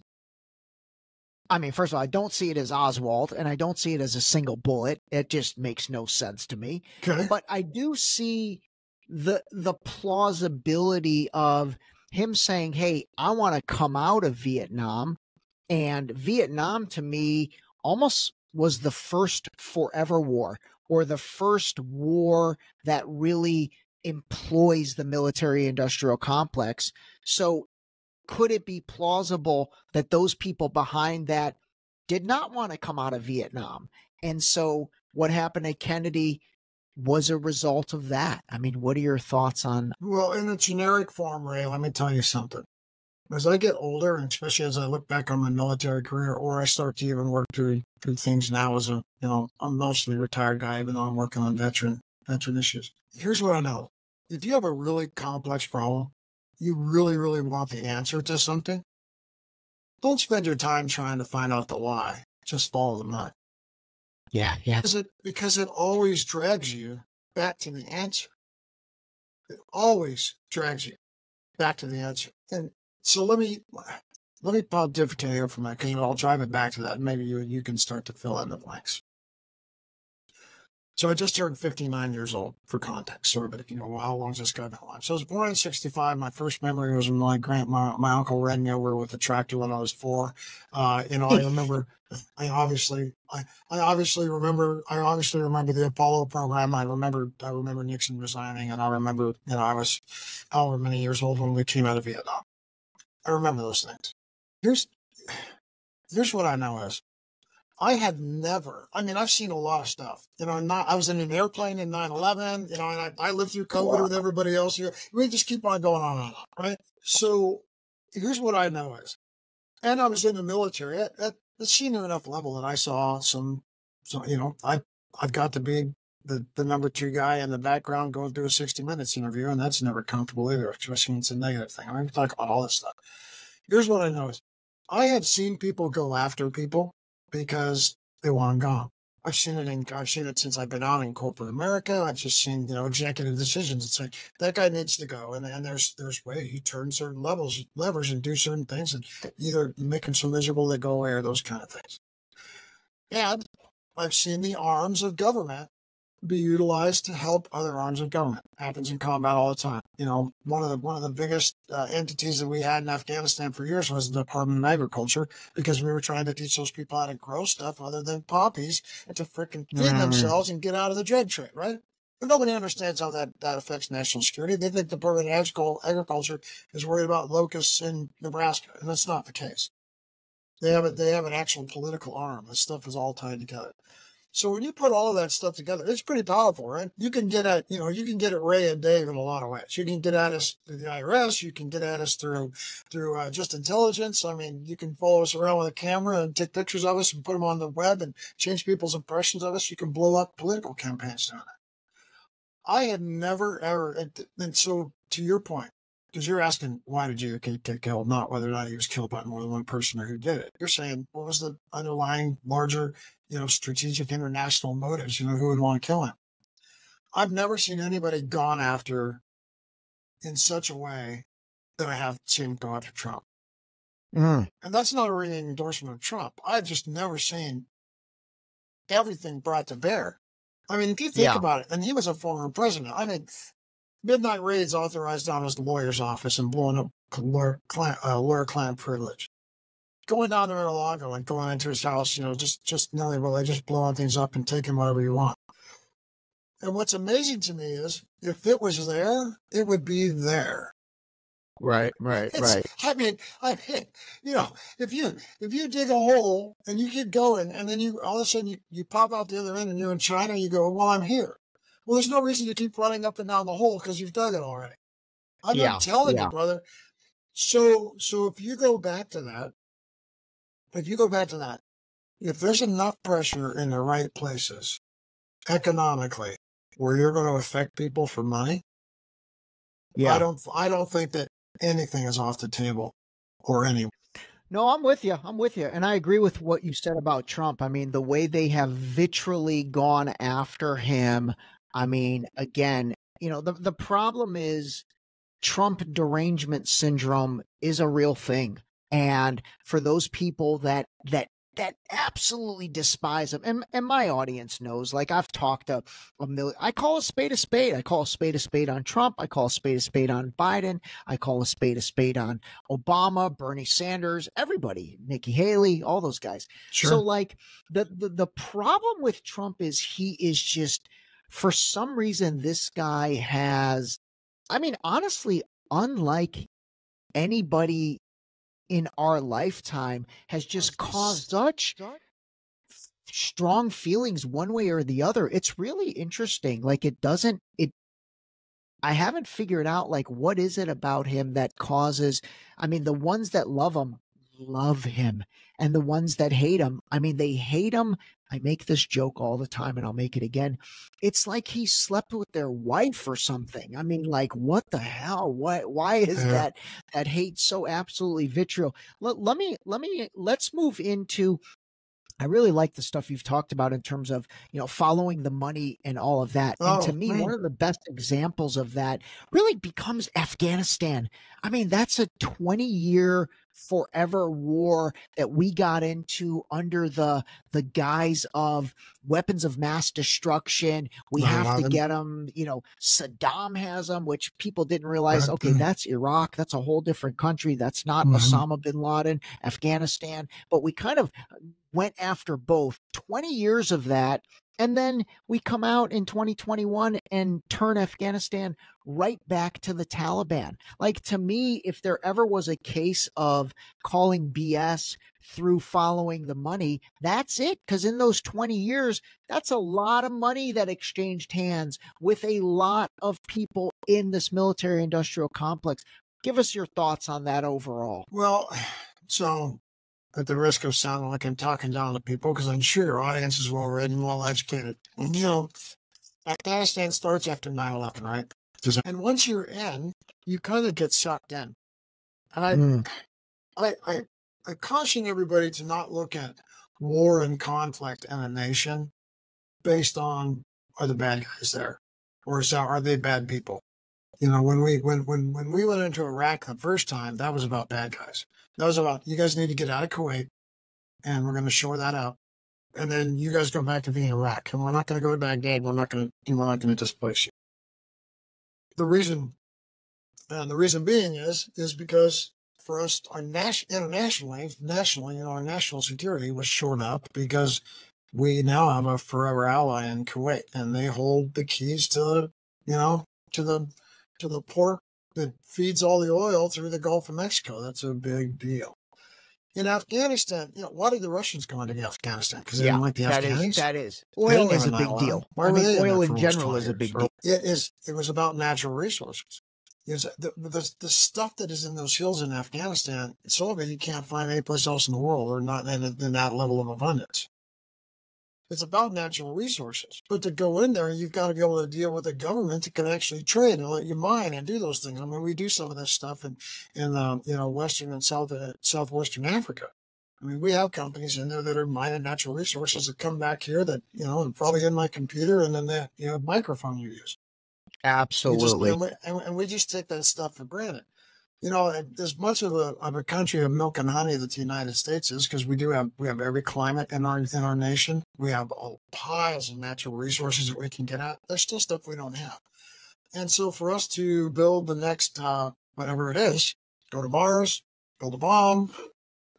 I mean, first of all, I don't see it as Oswald and I don't see it as a single bullet. It just makes no sense to me Okay. but I do see the the plausibility of him saying, "Hey, I want to come out of Vietnam," and Vietnam to me almost was the first forever war or the first war that really employs the military industrial complex. So could it be plausible that those people behind that did not want to come out of Vietnam? And so what happened to Kennedy was a result of that. I mean, what are your thoughts on Well, in a generic form, Ray, let me tell you something. As I get older, and especially as I look back on my military career, or I start to even work through, through things now as a, you know, I'm mostly a retired guy, even though I'm working on veteran, veteran issues. Here's what I know. If you have a really complex problem, you really, really want the answer to something, don't spend your time trying to find out the why. Just follow the money. Yeah, yeah. Because it, because it always drags you back to the answer. It always drags you back to the answer. And so let me let me pontificate here for a minute, because I'll drive it back to that. Maybe you you can start to fill in the blanks. So I just turned 59 years old for context, sort of, but you know, well, how long's this guy been alive? So I was born in 65. My first memory was when my grand, my, my uncle ran me over with a tractor when I was four. Uh, you know, I remember, I obviously, I, I obviously remember, I obviously remember the Apollo program. I remember, I remember Nixon resigning and I remember, you know, I was however many years old when we came out of Vietnam. I remember those things. Here's, here's what I know is I had never, I mean, I've seen a lot of stuff. You know, not, I was in an airplane in 9 11, you know, and I, I lived through COVID with everybody else here. We just keep on going on and on, right? So here's what I know is, and I was in the military at, at the senior enough level that I saw some, so, you know, I, I've got to be the, the number two guy in the background going through a 60 minutes interview, and that's never comfortable either, especially when it's a negative thing. I mean, we talk about all this stuff. Here's what I know is I have seen people go after people because they want them gone. I've seen it in, I've seen it since I've been out in corporate America. I've just seen, you know, executive decisions. It's like that guy needs to go. And, and there's, there's way he turns certain levels, levers and do certain things and either make him so miserable they go away or those kind of things. And I've seen the arms of government be utilized to help other arms of government. Happens in combat all the time. You know, one of the one of the biggest uh, entities that we had in Afghanistan for years was the Department of Agriculture because we were trying to teach those people how to grow stuff other than poppies and to freaking feed Mm. themselves and get out of the drug trade, right? But nobody understands how that, that affects national security. They think the Department of Agriculture is worried about locusts in Nebraska, and that's not the case. They have a, they have an actual political arm. This stuff is all tied together. So when you put all of that stuff together, it's pretty powerful, right? You can get at, you know, you can get at Ray and Dave in a lot of ways. You can get at us through the IRS. You can get at us through, through uh, just intelligence. I mean, you can follow us around with a camera and take pictures of us and put them on the web and change people's impressions of us. You can blow up political campaigns doing that. I had never ever, and so to your point, because you're asking why did JFK get killed, not whether or not he was killed by more than one person or who did it. You're saying what was the underlying larger, you know, strategic international motives? You know, who would want to kill him? I've never seen anybody gone after in such a way that I have seen go after Trump. Mm. And that's not a ringing endorsement of Trump. I've just never seen everything brought to bear. I mean, if you think Yeah. about it, and he was a former president. I mean, midnight raids authorized down his lawyer's office and blowing up lawyer client, uh, lawyer client privilege. Going down to Mar-a-Lago and going into his house, you know, just just knowing, well, they just blowing things up and taking whatever you want. And what's amazing to me is, if it was there, it would be there. Right, right, It's, right. I mean, I mean, you know, if you if you dig a hole and you keep going, and then you all of a sudden you, you pop out the other end and you're in China, you go, well, I'm here. Well, there's no reason to keep running up and down the hole because you've dug it already. I'm Yeah, not telling yeah. you, brother. So, so if you go back to that, if you go back to that, if there's enough pressure in the right places, economically, where you're going to affect people for money, Yeah. I don't. I don't think that anything is off the table, or any. No, I'm with you. I'm with you. And I agree with what you said about Trump. I mean, the way they have vitrally gone after him. I mean, again, you know, the, the problem is Trump derangement syndrome is a real thing. And for those people that that that absolutely despise him. And, and my audience knows, like I've talked to a million, I call a spade a spade. I call a spade a spade on Trump. I call a spade a spade on Biden. I call a spade a spade on Obama, Bernie Sanders, everybody, Nikki Haley, all those guys. Sure. So like the, the, the problem with Trump is he is just, for some reason, this guy has, I mean, honestly, unlike anybody in our lifetime has oh, just caused such strong feelings one way or the other. It's really interesting. Like it doesn't it I haven't figured out like what is it about him that causes I mean the ones that love him love him and the ones that hate him I mean they hate him I make this joke all the time and I'll make it again. It's like he slept with their wife or something. I mean, like, what the hell? What why is Yeah. that that hate so absolutely vitriol? Let, let me let me let's move into I really like the stuff you've talked about in terms of, you know, following the money and all of that. and to Oh, me, man. one of the best examples of that really becomes Afghanistan. I mean, that's a 20 year forever war that we got into under the the guise of weapons of mass destruction. We have to 9/11. get them, you know, Saddam has them, which people didn't realize, okay, that's Iraq. That's a whole different country. That's not Mhm. Osama bin Laden, Afghanistan. But we kind of went after both 20 years of that and then we come out in 2021 and turn afghanistan right back to the taliban. Like to me if there ever was a case of calling bs through following the money that's it because in those 20 years that's a lot of money that exchanged hands with a lot of people in this military industrial complex. Give us your thoughts on that overall. Well, so at the risk of sounding like I'm talking down to people, because I'm sure your audience is well read and well educated. You know, Afghanistan starts after 9 11, right? And once you're in, you kind of get sucked in. And I, Mm. I, I, I caution everybody to not look at war and conflict in a nation based on are the bad guys there, or is that, are they bad people? You know, when we when when when we went into Iraq the first time, that was about bad guys. That was about you guys need to get out of Kuwait, and we're going to shore that out, and then you guys go back to being Iraq, and we're not going to go to Baghdad. We're not going to we're not going to displace you. The reason, and the reason being is is because for us, our nas- internationally, nationally, know, our national security was shored up because we now have a forever ally in Kuwait, and they hold the keys to the, you know, to the to the port that feeds all the oil through the Gulf of Mexico. That's a big deal. In Afghanistan, you know, why did the Russians go into Afghanistan? Because they didn't like the that Afghanis. is that is oil is a big 9/11. deal Why i mean oil in general is a big deal It is. It was about natural resources. Is the, the the stuff that is in those hills in Afghanistan? Some of it you can't find anyplace else in the world, or not in, in that level of abundance. It's about natural resources, but to go in there, you've got to be able to deal with a government that can actually trade and let you mine and do those things. I mean, we do some of this stuff in in uh, you know western and south uh, southwestern Africa. I mean, we have companies in there that are mining natural resources that come back here that you know, and probably in my computer, and then the you know microphone you use. You just- absolutely and, we, and we just take that stuff for granted. You know, as much of a, of a country of milk and honey that the United States is, because we do have we have every climate in our in our nation. We have all piles of natural resources that we can get at. There's still stuff we don't have, and so for us to build the next uh, whatever it is, go to Mars, build a bomb,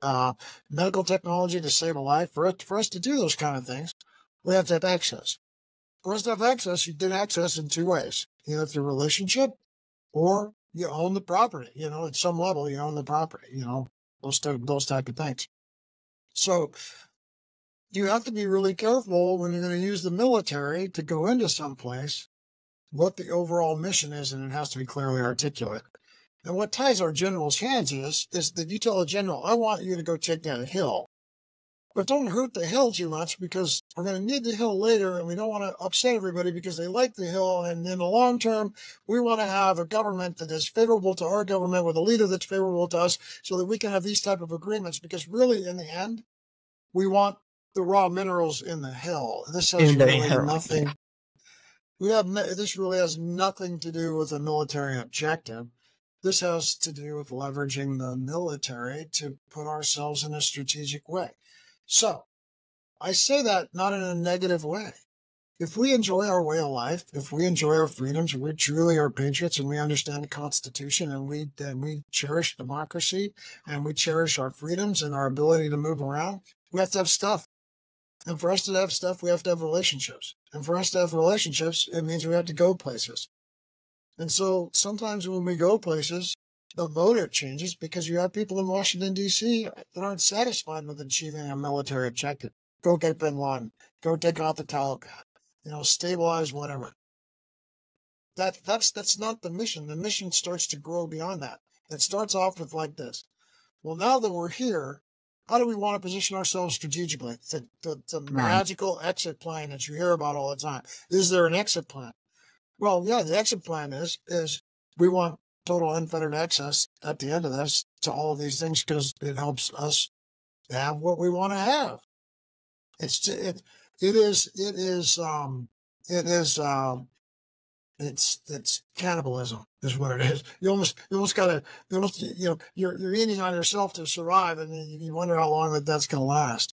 uh, medical technology to save a life. For us, for us to do those kind of things, we have to have access. For us to have access, you get access in two ways: either through relationship, or you own the property. You know, at some level, you own the property. You know, those type, those type of things. So you have to be really careful when you're going to use the military to go into some place. What the overall mission is, and it has to be clearly articulate. And what ties our generals' hands is, is that you tell a general, I want you to go take down a hill. But don't hurt the hill too much because we're going to need the hill later and we don't want to upset everybody because they like the hill. And in the long term, we want to have a government that is favorable to our government with a leader that's favorable to us so that we can have these type of agreements because really in the end, we want the raw minerals in the hill. This has In really hill, nothing. We have this really has nothing to do with a military objective. This has to do with leveraging the military to put ourselves in a strategic way. So, I say that not in a negative way. If we enjoy our way of life, if we enjoy our freedoms, we truly are patriots and we understand the Constitution and we and we cherish democracy and we cherish our freedoms and our ability to move around, we have to have stuff. And for us to have stuff, we have to have relationships. And for us to have relationships, it means we have to go places. And so sometimes when we go places, the motive changes because you have people in Washington, D.C. that aren't satisfied with achieving a military objective. Go get bin Laden. Go take out the Taliban. You know, stabilize whatever. That that's that's not the mission. The mission starts to grow beyond that. It starts off with like this. Well, now that we're here, how do we want to position ourselves strategically? The, the, the magical exit plan that you hear about all the time. Is there an exit plan? Well, yeah, the exit plan is is we want total unfettered access at the end of this to all of these things because it helps us have what we want to have. It's it it is it is um it is um it's it's cannibalism is what it is. You almost you almost gotta you almost you know you're you're eating on yourself to survive, and you, you wonder how long that that's gonna last.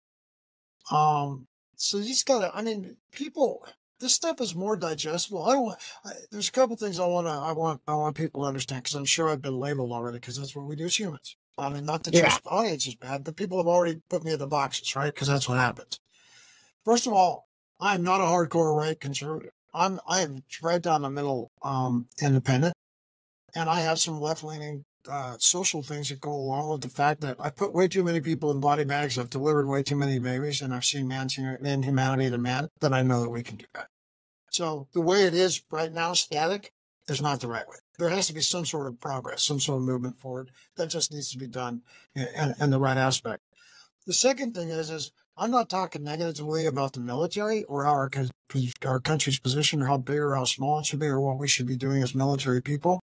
Um, so you just gotta. I mean, people. This stuff is more digestible. I don't. want- I, there's a couple things I want to. I want. I want people to understand because I'm sure I've been labeled already because that's what we do as humans. I mean, not that Yeah. just audience is bad, but people have already put me in the boxes, right? Because that's what happens. First of all, I'm not a hardcore right conservative. I'm I am right down the middle, um, independent, and I have some left leaning uh, social things that go along with the fact that I put way too many people in body bags. I've delivered way too many babies, and I've seen man's inhumanity to man. That I know that we can do that. So the way it is right now, static, is not the right way. There has to be some sort of progress, some sort of movement forward. That just needs to be done in, in, in the right aspect. The second thing is, is I'm not talking negatively about the military or our our country's position or how big or how small it should be or what we should be doing as military people.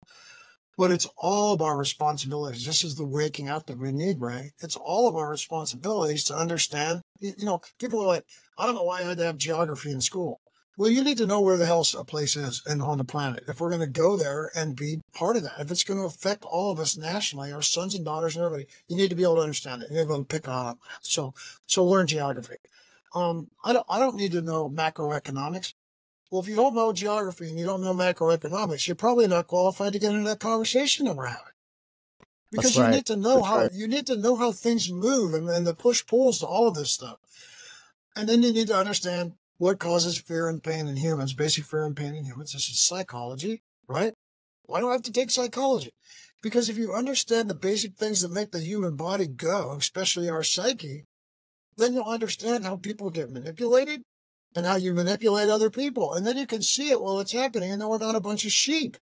But it's all of our responsibilities. This is the waking up that we need, Ray. It's all of our responsibilities to understand. You know, people are like, I don't know why I had to have geography in school. Well, you need to know where the hell a place is and on the planet. If we're going to go there and be part of that, if it's going to affect all of us nationally, our sons and daughters and everybody, you need to be able to understand it. You need to be able to pick it. So, so learn geography. Um, I don't, I don't need to know macroeconomics. Well, if you don't know geography and you don't know macroeconomics, you're probably not qualified to get into that conversation around. Because That's you right. need to know That's how right. you need to know how things move and, and the push pulls to all of this stuff. And then you need to understand what causes fear and pain in humans, basic fear and pain in humans. This is psychology, right? Why do I have to take psychology? Because if you understand the basic things that make the human body go, especially our psyche, then you'll understand how people get manipulated and how you manipulate other people. And then you can see it while it's happening and then we're not a bunch of sheep.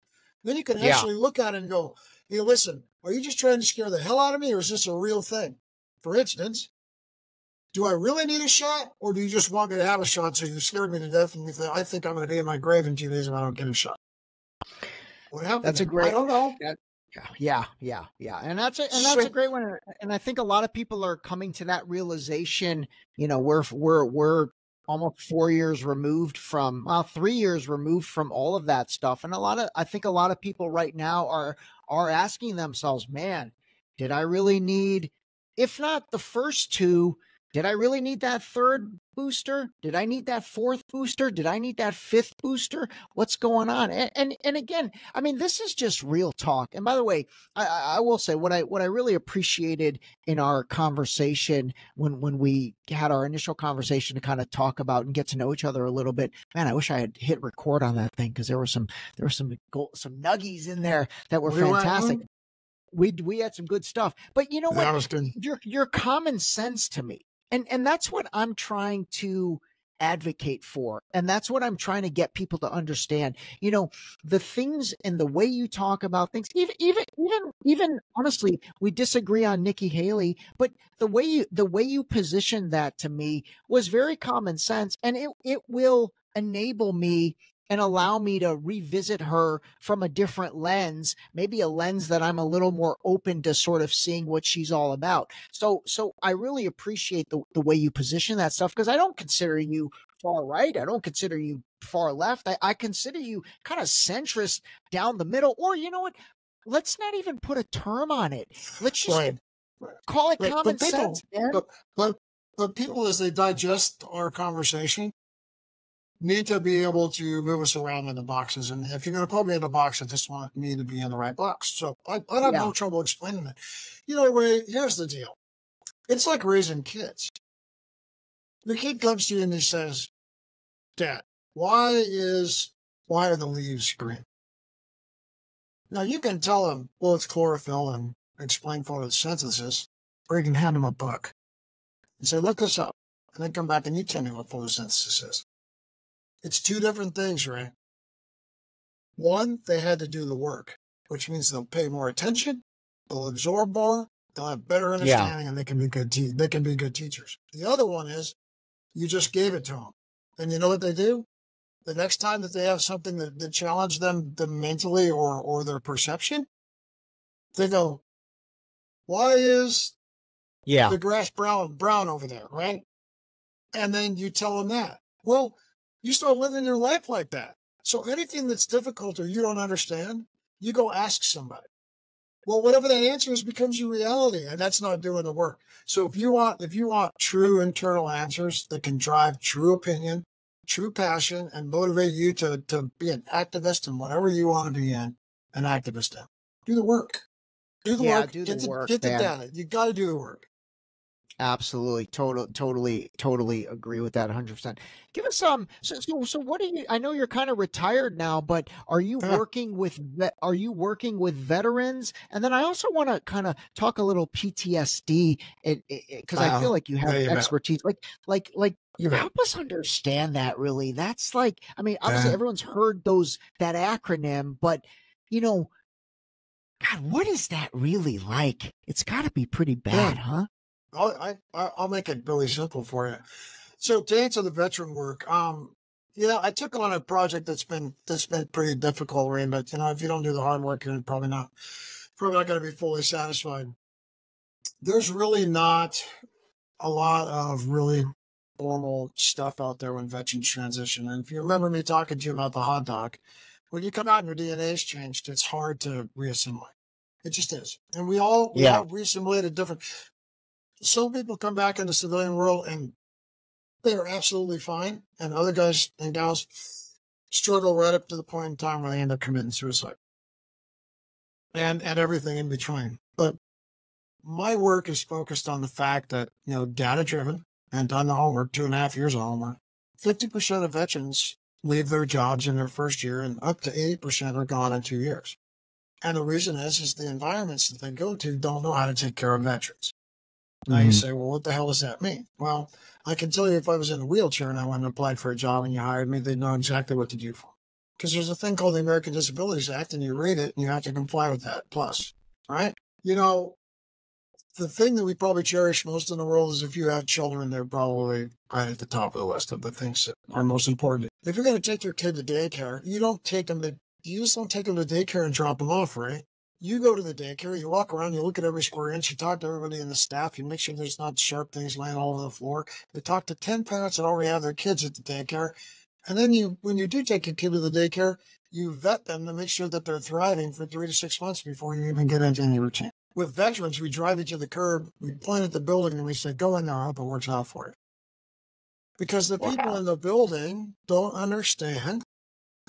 Then you can Yeah. actually look at it and go, hey, listen, are you just trying to scare the hell out of me or is this a real thing? For instance, do I really need a shot or do you just want me to have a shot so you scared me to death and you think, I think I'm going to be in my grave in two days if I don't get a shot? What happened? That's a great- I don't know. Yeah, yeah, yeah, and that's a and that's a great one. And I think a lot of people are coming to that realization. You know, we're we're we're almost four years removed from, well, three years removed from all of that stuff, and a lot of I think a lot of people right now are are asking themselves, man, did I really need, if not the first two, did I really need that third booster? Did I need that fourth booster? Did I need that fifth booster? What's going on? And and, and again, I mean, this is just real talk. And by the way, I, I I will say what I what I really appreciated in our conversation when when we had our initial conversation to kind of talk about and get to know each other a little bit. Man, I wish I had hit record on that thing because there were some there were some gold, some nuggies in there that were What do you want, fantastic. We we had some good stuff, but you know what? That was good. your your common sense to me and and that's what i'm trying to advocate for. And that's what I'm trying to get people to understand. You know, the things and the way you talk about things, even even even even honestly, we disagree on Nikki Haley, but the way you the way you position that to me was very common sense and it it will enable me and allow me to revisit her from a different lens, maybe a lens that I'm a little more open to sort of seeing what she's all about. So, so I really appreciate the, the way you position that stuff because I don't consider you far right. I don't consider you far left. I, I consider you kind of centrist down the middle, or you know what? Let's not even put a term on it. Let's just Right. call it Right, but common people- sense. But, but, but people, as they digest our conversation, need to be able to move us around in the boxes. And if you're going to put me in a box, I just want me to be in the right box. So I, I have no trouble explaining it. You know, Ray, here's the deal. It's like raising kids. The kid comes to you and he says, Dad, why is, why are the leaves green? Now you can tell him, well, it's chlorophyll and explain photosynthesis, or you can hand him a book and say, look this up. And then come back and you tell me what photosynthesis is. It's two different things, Ray. One, they had to do the work, which means they'll pay more attention, they'll absorb more, they'll have better understanding, and they can be good. Te- they can be good teachers. The other one is, you just gave it to them, and you know what they do? The next time that they have something that, that challenge them, them mentally or or their perception, they go, "Why is Yeah. the grass brown brown over there, right? And then you tell them that. Well, you start living your life like that. So anything that's difficult or you don't understand, you go ask somebody. Well, whatever that answer is becomes your reality, and that's not doing the work. So if you want if you want true internal answers that can drive true opinion, true passion, and motivate you to, to be an activist in whatever you want to be in, an activist in. Do the work. Do the Yeah, work. do get the work, Get the man. data. You got to do the work. Absolutely, total, totally, totally agree with that, hundred percent. Give us some. So, so, so, what are you? I know you're kind of retired now, but are you Yeah. working with? Are you working with veterans? And then I also want to kind of talk a little PTSD, because I feel like you have Yeah, expertise. Like, like, like, You help us understand that. Really, that's like. I mean, obviously, Yeah. everyone's heard those that acronym, but you know, God, what is that really like? It's got to be pretty bad, huh? I'll, I, I'll make it really simple for you. So to answer the veteran work, um, you know, I took on a project that's been that's been pretty difficult, Ray. But you know, if you don't do the hard work, you're probably not probably not going to be fully satisfied. There's really not a lot of really formal stuff out there when veterans transition. And if you remember me talking to you about the hot dog, when you come out and your DNA is changed, it's hard to reassimilate. It just is. And we all, we Yeah. all reassimilated different. Some people come back in the civilian world and they are absolutely fine. And other guys and gals struggle right up to the point in time where they end up committing suicide. And, and everything in between. But my work is focused on the fact that, you know, data driven and done the homework, two and a half years of homework. 50% of veterans leave their jobs in their first year and up to 80% are gone in two years. And the reason is, is the environments that they go to don't know how to take care of veterans. Now you Mhm. say, well, what the hell does that mean? Well, I can tell you if I was in a wheelchair and I went and applied for a job and you hired me, they'd know exactly what to do for. Because there's a thing called the American Disabilities Act and you read it and you have to comply with that plus, right? You know, the thing that we probably cherish most in the world is if you have children, they're probably right at the top of the list of the things that are most important. If you're going to take your kid to daycare, you don't take them to, you just don't take them to daycare and drop them off, right? You go to the daycare, you walk around, you look at every square inch, you talk to everybody in the staff, you make sure there's not sharp things laying all over the floor. You talk to 10 parents that already have their kids at the daycare. And then you, when you do take your kid to the daycare, you vet them to make sure that they're thriving for three to six months before you even get into any routine. With veterans, we drive you to the curb, we point at the building, and we say, go in there, I hope it works out for you. Because the people in the building don't understand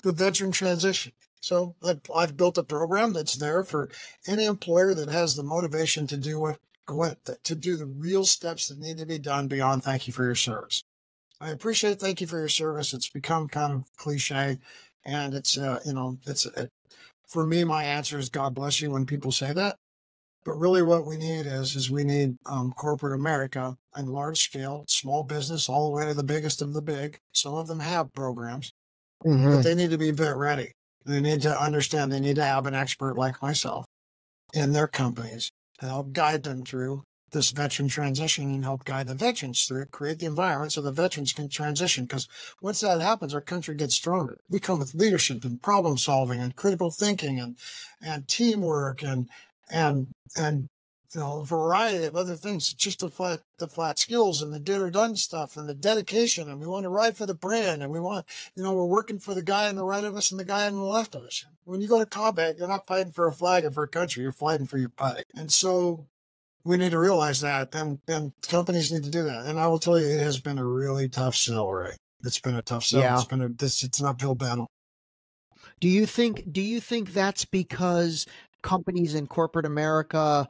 the veteran transition. So I've- I've built a program that's there for any employer that has the motivation to do what, what to do the real steps that need to be done beyond thank you for your service. I appreciate thank you for your service. It's become kind of cliche, and it's uh, you know it's uh, for me my answer is God bless you when people say that. But really, what we need is is we need um, corporate America and large scale, small business, all the way to the biggest of the big. Some of them have programs, Mhm. but they need to be bit ready. They need to understand. They need to have an expert like myself in their companies to help guide them through this veteran transition and help guide the veterans through it, create the environment so the veterans can transition. Because once that happens, our country gets stronger. We come with leadership and problem solving and critical thinking and and teamwork and and and you know a variety of other things. Just the flat the flat skills and the did or done stuff and the dedication. And we want to ride for the brand and we want you know we're working for the guy on the right of us and the guy on the left of us. When you go to combat, you're not fighting for a flag or for a country. You're fighting for your buddy. And so we need to realize that and, and companies need to do that. And I will tell you, it has been a really tough sell, Ray. It's been a tough sell. Yeah. It's been a this it's an uphill battle. Do you think do you think that's because companies in corporate America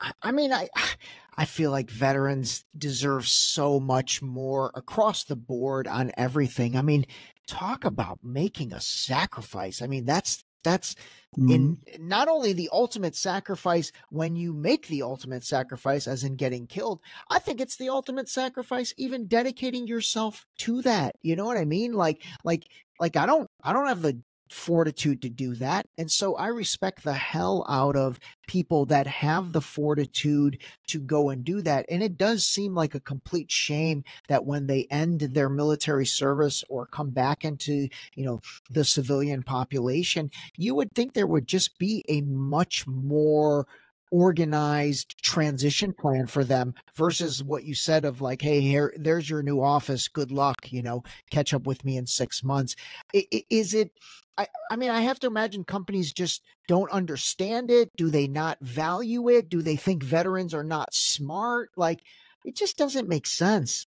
I, mean I I feel like veterans deserve so much more across the board on everything. I mean, talk about making a sacrifice. I mean, that's that's mm-hmm. in not only the ultimate sacrifice when you make the ultimate sacrifice as in getting killed i think it's the ultimate sacrifice even dedicating yourself to that you know what i mean like like like i don't i don't have the fortitude to do that. And so i respect the hell out of people that have the fortitude to go and do that. And it does seem like a complete shame that when they end their military service or come back into you know the civilian population you would think there would just be a much more organized transition plan for them versus what you said of like hey here there's your new office good luck you know catch up with me in 6 months is it I, I mean, I have to imagine companies just don't understand it. Do they not value it? Do they think veterans are not smart? Like, it just doesn't make sense.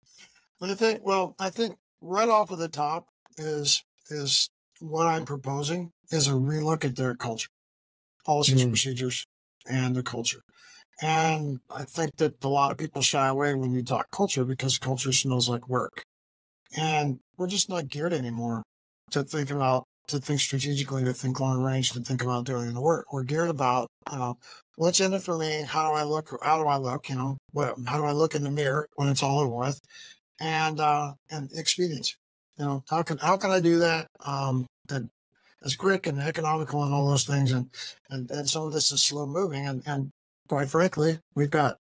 But I think, well, I think right off of the top is is what I'm proposing is a relook at their culture, policies, Mm. procedures, and the culture. And I think that a lot of people shy away when you talk culture because culture smells like work, and we're just not geared anymore to think about to think strategically, to think long range, to think about doing the work. We're geared about, you know, what's in it for me? How do I look? How do I look? You know, what? How do I look in the mirror when it's all over with? and uh and expedience. You know, how can how can I do that? Um that is quick and economical and all those things and and, and some of this is slow moving and, and quite frankly, we've got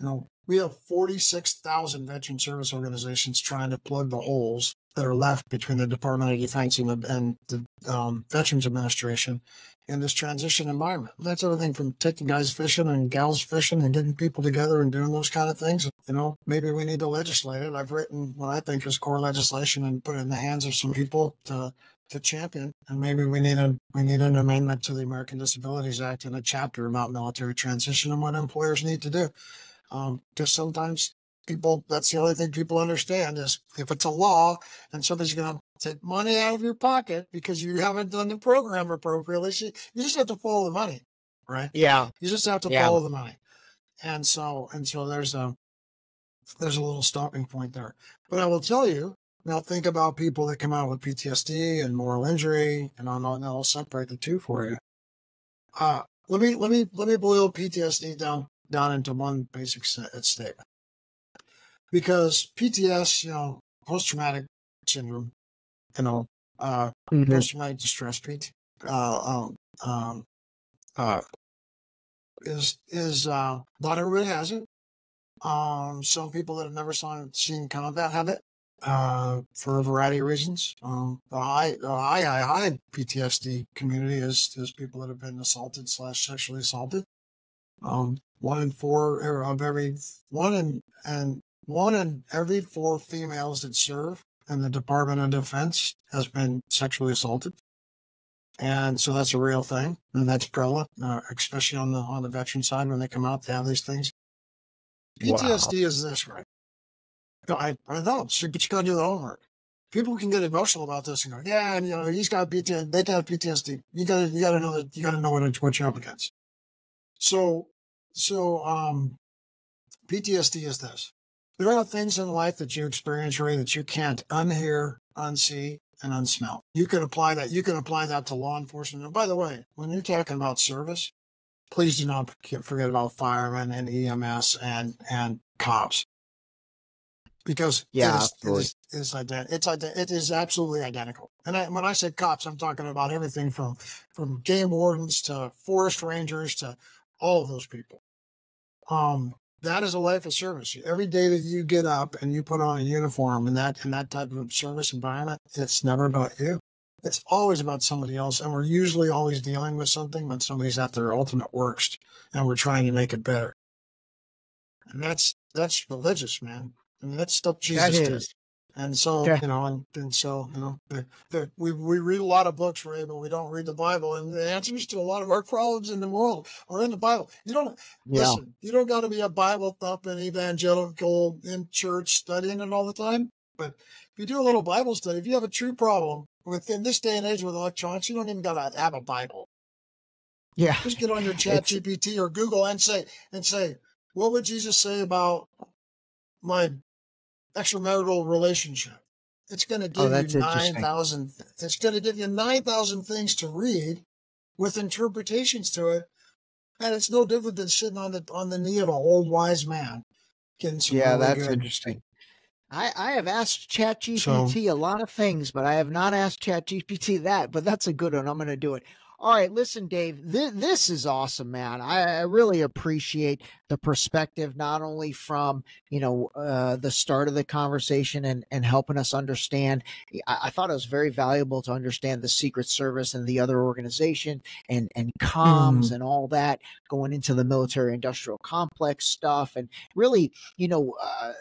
you know, we have forty six thousand veteran service organizations trying to plug the holes that are left between the Department of Defense and the, and the um, Veterans Administration in this transition environment. That's everything from taking guys fishing and gals fishing and getting people together and doing those kind of things. You know, maybe we need to legislate it. I've written what I think is core legislation and put it in the hands of some people to to champion. And maybe we need a we need an amendment to the American Disabilities Act and a chapter about military transition and what employers need to do. Um, because sometimes people that's the only thing people understand is if it's a law and somebody's gonna take money out of your pocket because you haven't done the program appropriately, you you just have to follow the money, right? Yeah. You just have to Yeah. follow the money. And so and so there's a there's a little stopping point there. But I will tell you, now think about people that come out with PTSD and moral injury, and I'll, I'll separate the two for you. Uh, let me let me let me boil PTSD down down into one basic sta- statement. Because PTS, you know, post traumatic syndrome, you know, uh, Mhm. post traumatic distress PT, uh, um, um, uh, is is uh, not everybody has it. Um, some people that have never saw, seen combat have it uh, for a variety of reasons. Um, the high, the high, high, high PTSD community is is people that have been assaulted slash sexually assaulted. Um, one in four or of every one in and one in every four females that serve in the Department of Defense has been sexually assaulted. And so that's a real thing, and that's prevalent, uh, especially on the on the veteran side when they come out. They have these things. Wow. PTSD is this, right? I I know, so- but you gotta do the homework. People can get emotional about this and go, "Yeah, you know, he's got PTSD. They have PTSD. You gotta you gotta know that you gotta know what what you're up against." So, so um, PTSD is this. There are things in life that you experience, Ray, that you can't unhear, unsee, and unsmell. You can apply that. You can apply that to law enforcement. And by the way, when you're talking about service, please do not forget about firemen and EMS and and cops because yeah, it is, it is, it is ident- it's ident- it is absolutely identical. And I, when I say cops, I'm talking about everything from from game wardens to forest rangers to all of those people. Um, that is a life of service. Every day that you get up and you put on a uniform in that in that type of service environment, it's never about you. It's always about somebody else, and we're usually always dealing with something when somebody's at their ultimate worst, and we're trying to make it better. And that's that's religious, man. And that's stuff Jesus that did. And so, Yeah. you know, and, and so, you know, the, the, we, we read a lot of books, Ray, but we don't read the Bible. And the answers to a lot of our problems in the world are in the Bible. You don't, Yeah. listen, you don't got to be a Bible thumping evangelical in church studying it all the time. But if you do a little Bible study, if you have a true problem within this day and age with electronics, you don't even got to have a Bible. Yeah. Just get on your chat GPT or Google and say, and say, what would Jesus say about my extramarital relationship? It's going to give Oh, that's you 9,000, it's going to give you 9,000 things to read with interpretations to it. And it's no different than sitting on the, on the knee of an old wise man. Getting some Yeah, really that's good- interesting. I, I have asked ChatGPT a lot of things, but I have not asked ChatGPT that. But that's a good one. I'm going to do it. All right, listen, Dave. This, this is awesome, man. I, I really appreciate the perspective, not only from you know uh, the start of the conversation and and helping us understand. I, I thought it was very valuable to understand the Secret Service and the other organization and and comms and all that going into the military industrial complex stuff, and really, you know. Uh,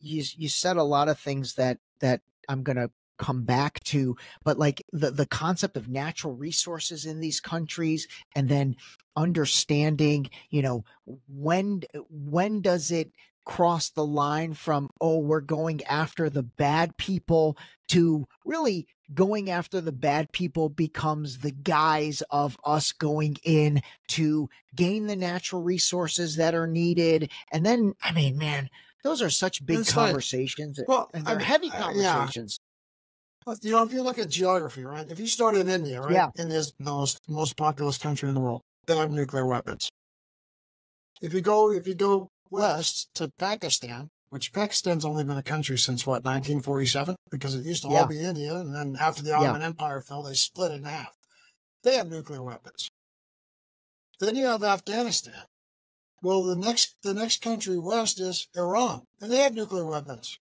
you you said a lot of things that that I'm gonna come back to, but like the the concept of natural resources in these countries, and then understanding, you know, when when does it cross the line from oh we're going after the bad people to really going after the bad people becomes the guise of us going in to gain the natural resources that are needed. And then i mean man those are such big It's like- conversations Well, and they're mean, heavy conversations You know, if you look at geography, right? If you start in India, right? Yeah. In this most most populous country in the world, they have nuclear weapons. If you go if you go west to Pakistan, which Pakistan's only been a country since what, 1947? Because it used to Yeah. all be India, and then after the Ottoman Empire fell, they split in half. They have nuclear weapons. Then you have Afghanistan. Well, the next the next country west is Iran, and they have nuclear weapons.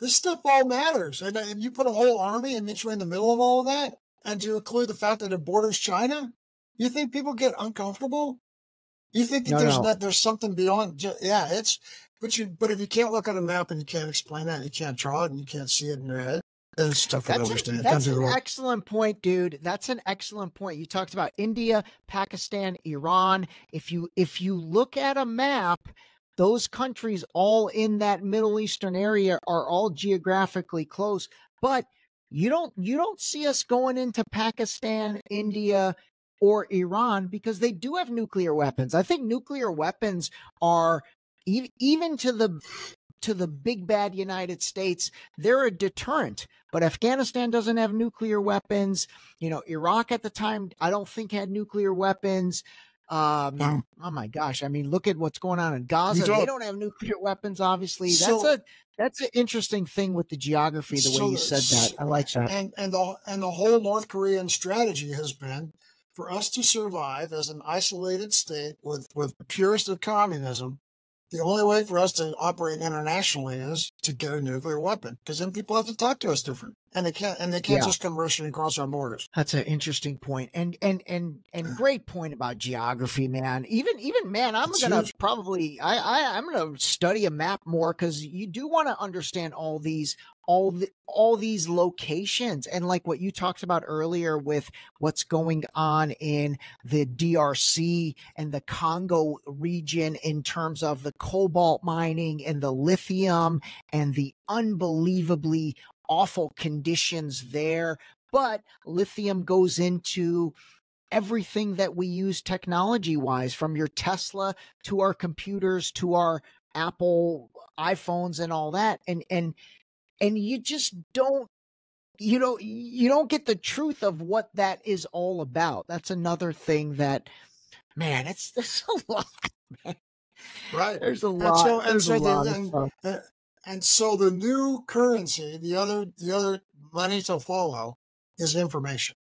This stuff all matters, and, and you put a whole army and you in the middle of all of that, and to include the fact that it borders China. You think people get uncomfortable? You think that No, there's no. not there's something beyond? Ju- yeah, it's but you but if you can't look at a map and you can't explain that, and you can't draw it, and you can't see it in your head, then it's tough to That's, understand. a, that's comes to the an excellent point, dude. That's an excellent point. You talked about India, Pakistan, Iran. If you if you look at a map, those countries all in that Middle Eastern area are all geographically close, but you don't you don't see us going into Pakistan, India, or Iran because they do have nuclear weapons. I think nuclear weapons are even to the to the big bad United States, they're a deterrent. But Afghanistan doesn't have nuclear weapons. You know, Iraq at the time, I don't think had nuclear weapons. Um, No. Oh my gosh! I mean, look at what's going on in Gaza. They don't- don't have nuclear weapons. Obviously, that's So- a that's an interesting thing with the geography. The way you said that, I like that. And and the and the whole North Korean strategy has been for us to survive as an isolated state with with the purest of communism. The only way for us to operate internationally is to get a nuclear weapon, because then people have to talk to us different, and they can't and they can't Yeah. just come rushing across our borders. That's an interesting point, and and and and great point about geography, man. Even even man, I'm It's gonna huge. probably I, I I'm gonna study a map more because you do want to understand all these all the all these locations and like what you talked about earlier with what's going on in the DRC and the Congo region in terms of the cobalt mining and the lithium and the unbelievably awful conditions there but lithium goes into everything that we use technology wise from your tesla to our computers to our apple iphones and all that and and and you just don't you know you don't get the truth of what that is all about that's another thing that man, it's there's a lot. Man. Right. There's a And lot. so- and there's so a the- lot of and- stuff. Uh, and so the new currency, the other the other money to follow is information.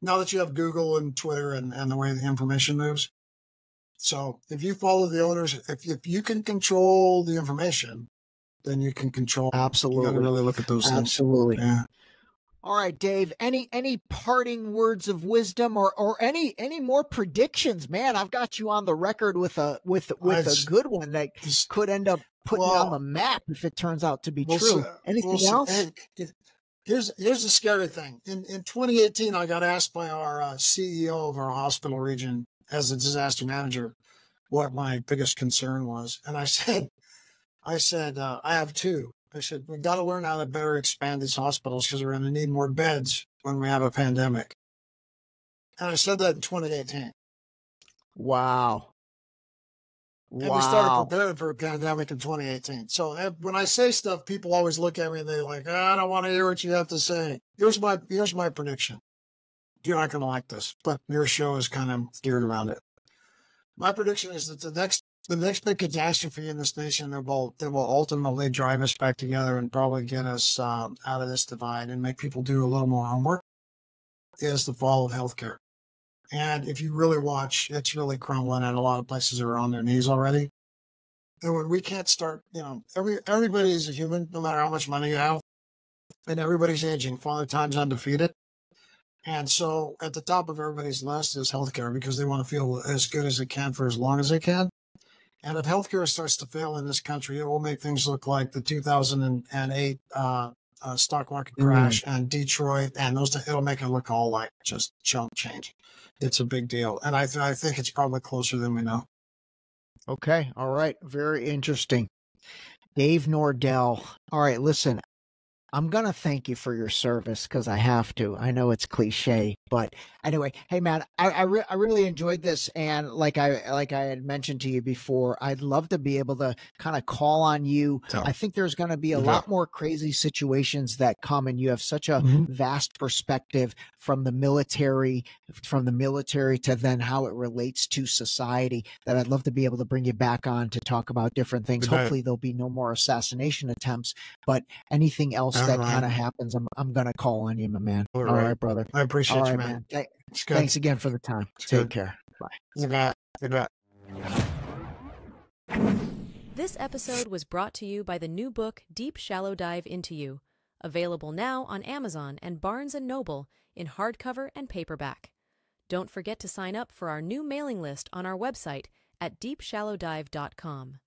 Now that you have Google and Twitter and, and the way the information moves. So if you follow the owners, if, if you can control the information, then you can control. Absolutely. You got to Absolutely. really look at those things. Absolutely. Yeah. All right, Dave. Any any parting words of wisdom or or any any more predictions? Man, I've got you on the record with a with with I've- a good one that could end up putting you on the map if it turns out to be we'll true. see- Anything we'll else? Here's here's the scary thing. In in 2018, I got asked by our uh, CEO of our hospital region as a disaster manager what my biggest concern was, and I said, I said uh, I have two. I said we've got to learn how to better expand these hospitals because we're going to need more beds when we have a pandemic. And I said that in 2018. Wow. And we started preparing for a pandemic in 2018. So uh, when I say stuff, people always look at me and they're like, "Ah, I don't want to hear what you have to say. Here's my here's my prediction. You're not going to like this, but your show is kind of geared around it. My prediction is that the next the next big catastrophe in this nation that will that will ultimately drive us back together and probably get us um, out of this divide and make people do a little more homework is the fall of healthcare. And if you really watch, it's really crumbling, and a lot of places are on their knees already. And when we can't start, you know, every everybody is a human, no matter how much money you have, and everybody's aging. Father Time's undefeated, and so at the top of everybody's list is healthcare because they want to feel as good as they can for as long as they can. And if healthcare starts to fail in this country, it will make things look like the 2008 uh, uh, stock market Mm. crash and Detroit, and those. It'll make it look all like just chump change. It's a big deal, and I th- I think it's probably closer than we know. Okay. All right. Very interesting. Dave Nordell. All right. Listen, I'm going to thank you for your service because I have to. I know it's cliche, but anyway, hey man, I I, re- I really enjoyed this, and like I like I had mentioned to you before, I'd love to be able to kind of call on you. So- I think there's going to be a Yeah. lot more crazy situations that come, and you have such a Mhm. vast perspective from the military, from the military to then how it relates to society. That I'd love to be able to bring you back on to talk about different things. Hopefully, there'll be no more assassination attempts, but anything else that right. kind of happens, I'm I'm going to call on you, my man. All All right. right, brother. I appreciate All right, you, man. man. Th- Thanks again for the time. It's Take good. care. Bye. You bet. You bet. This episode was brought to you by the new book Deep Shallow Dive Into You, available now on Amazon and Barnes & Noble in hardcover and paperback. Don't forget to sign up for our new mailing list on our website at deepshallowdive.com.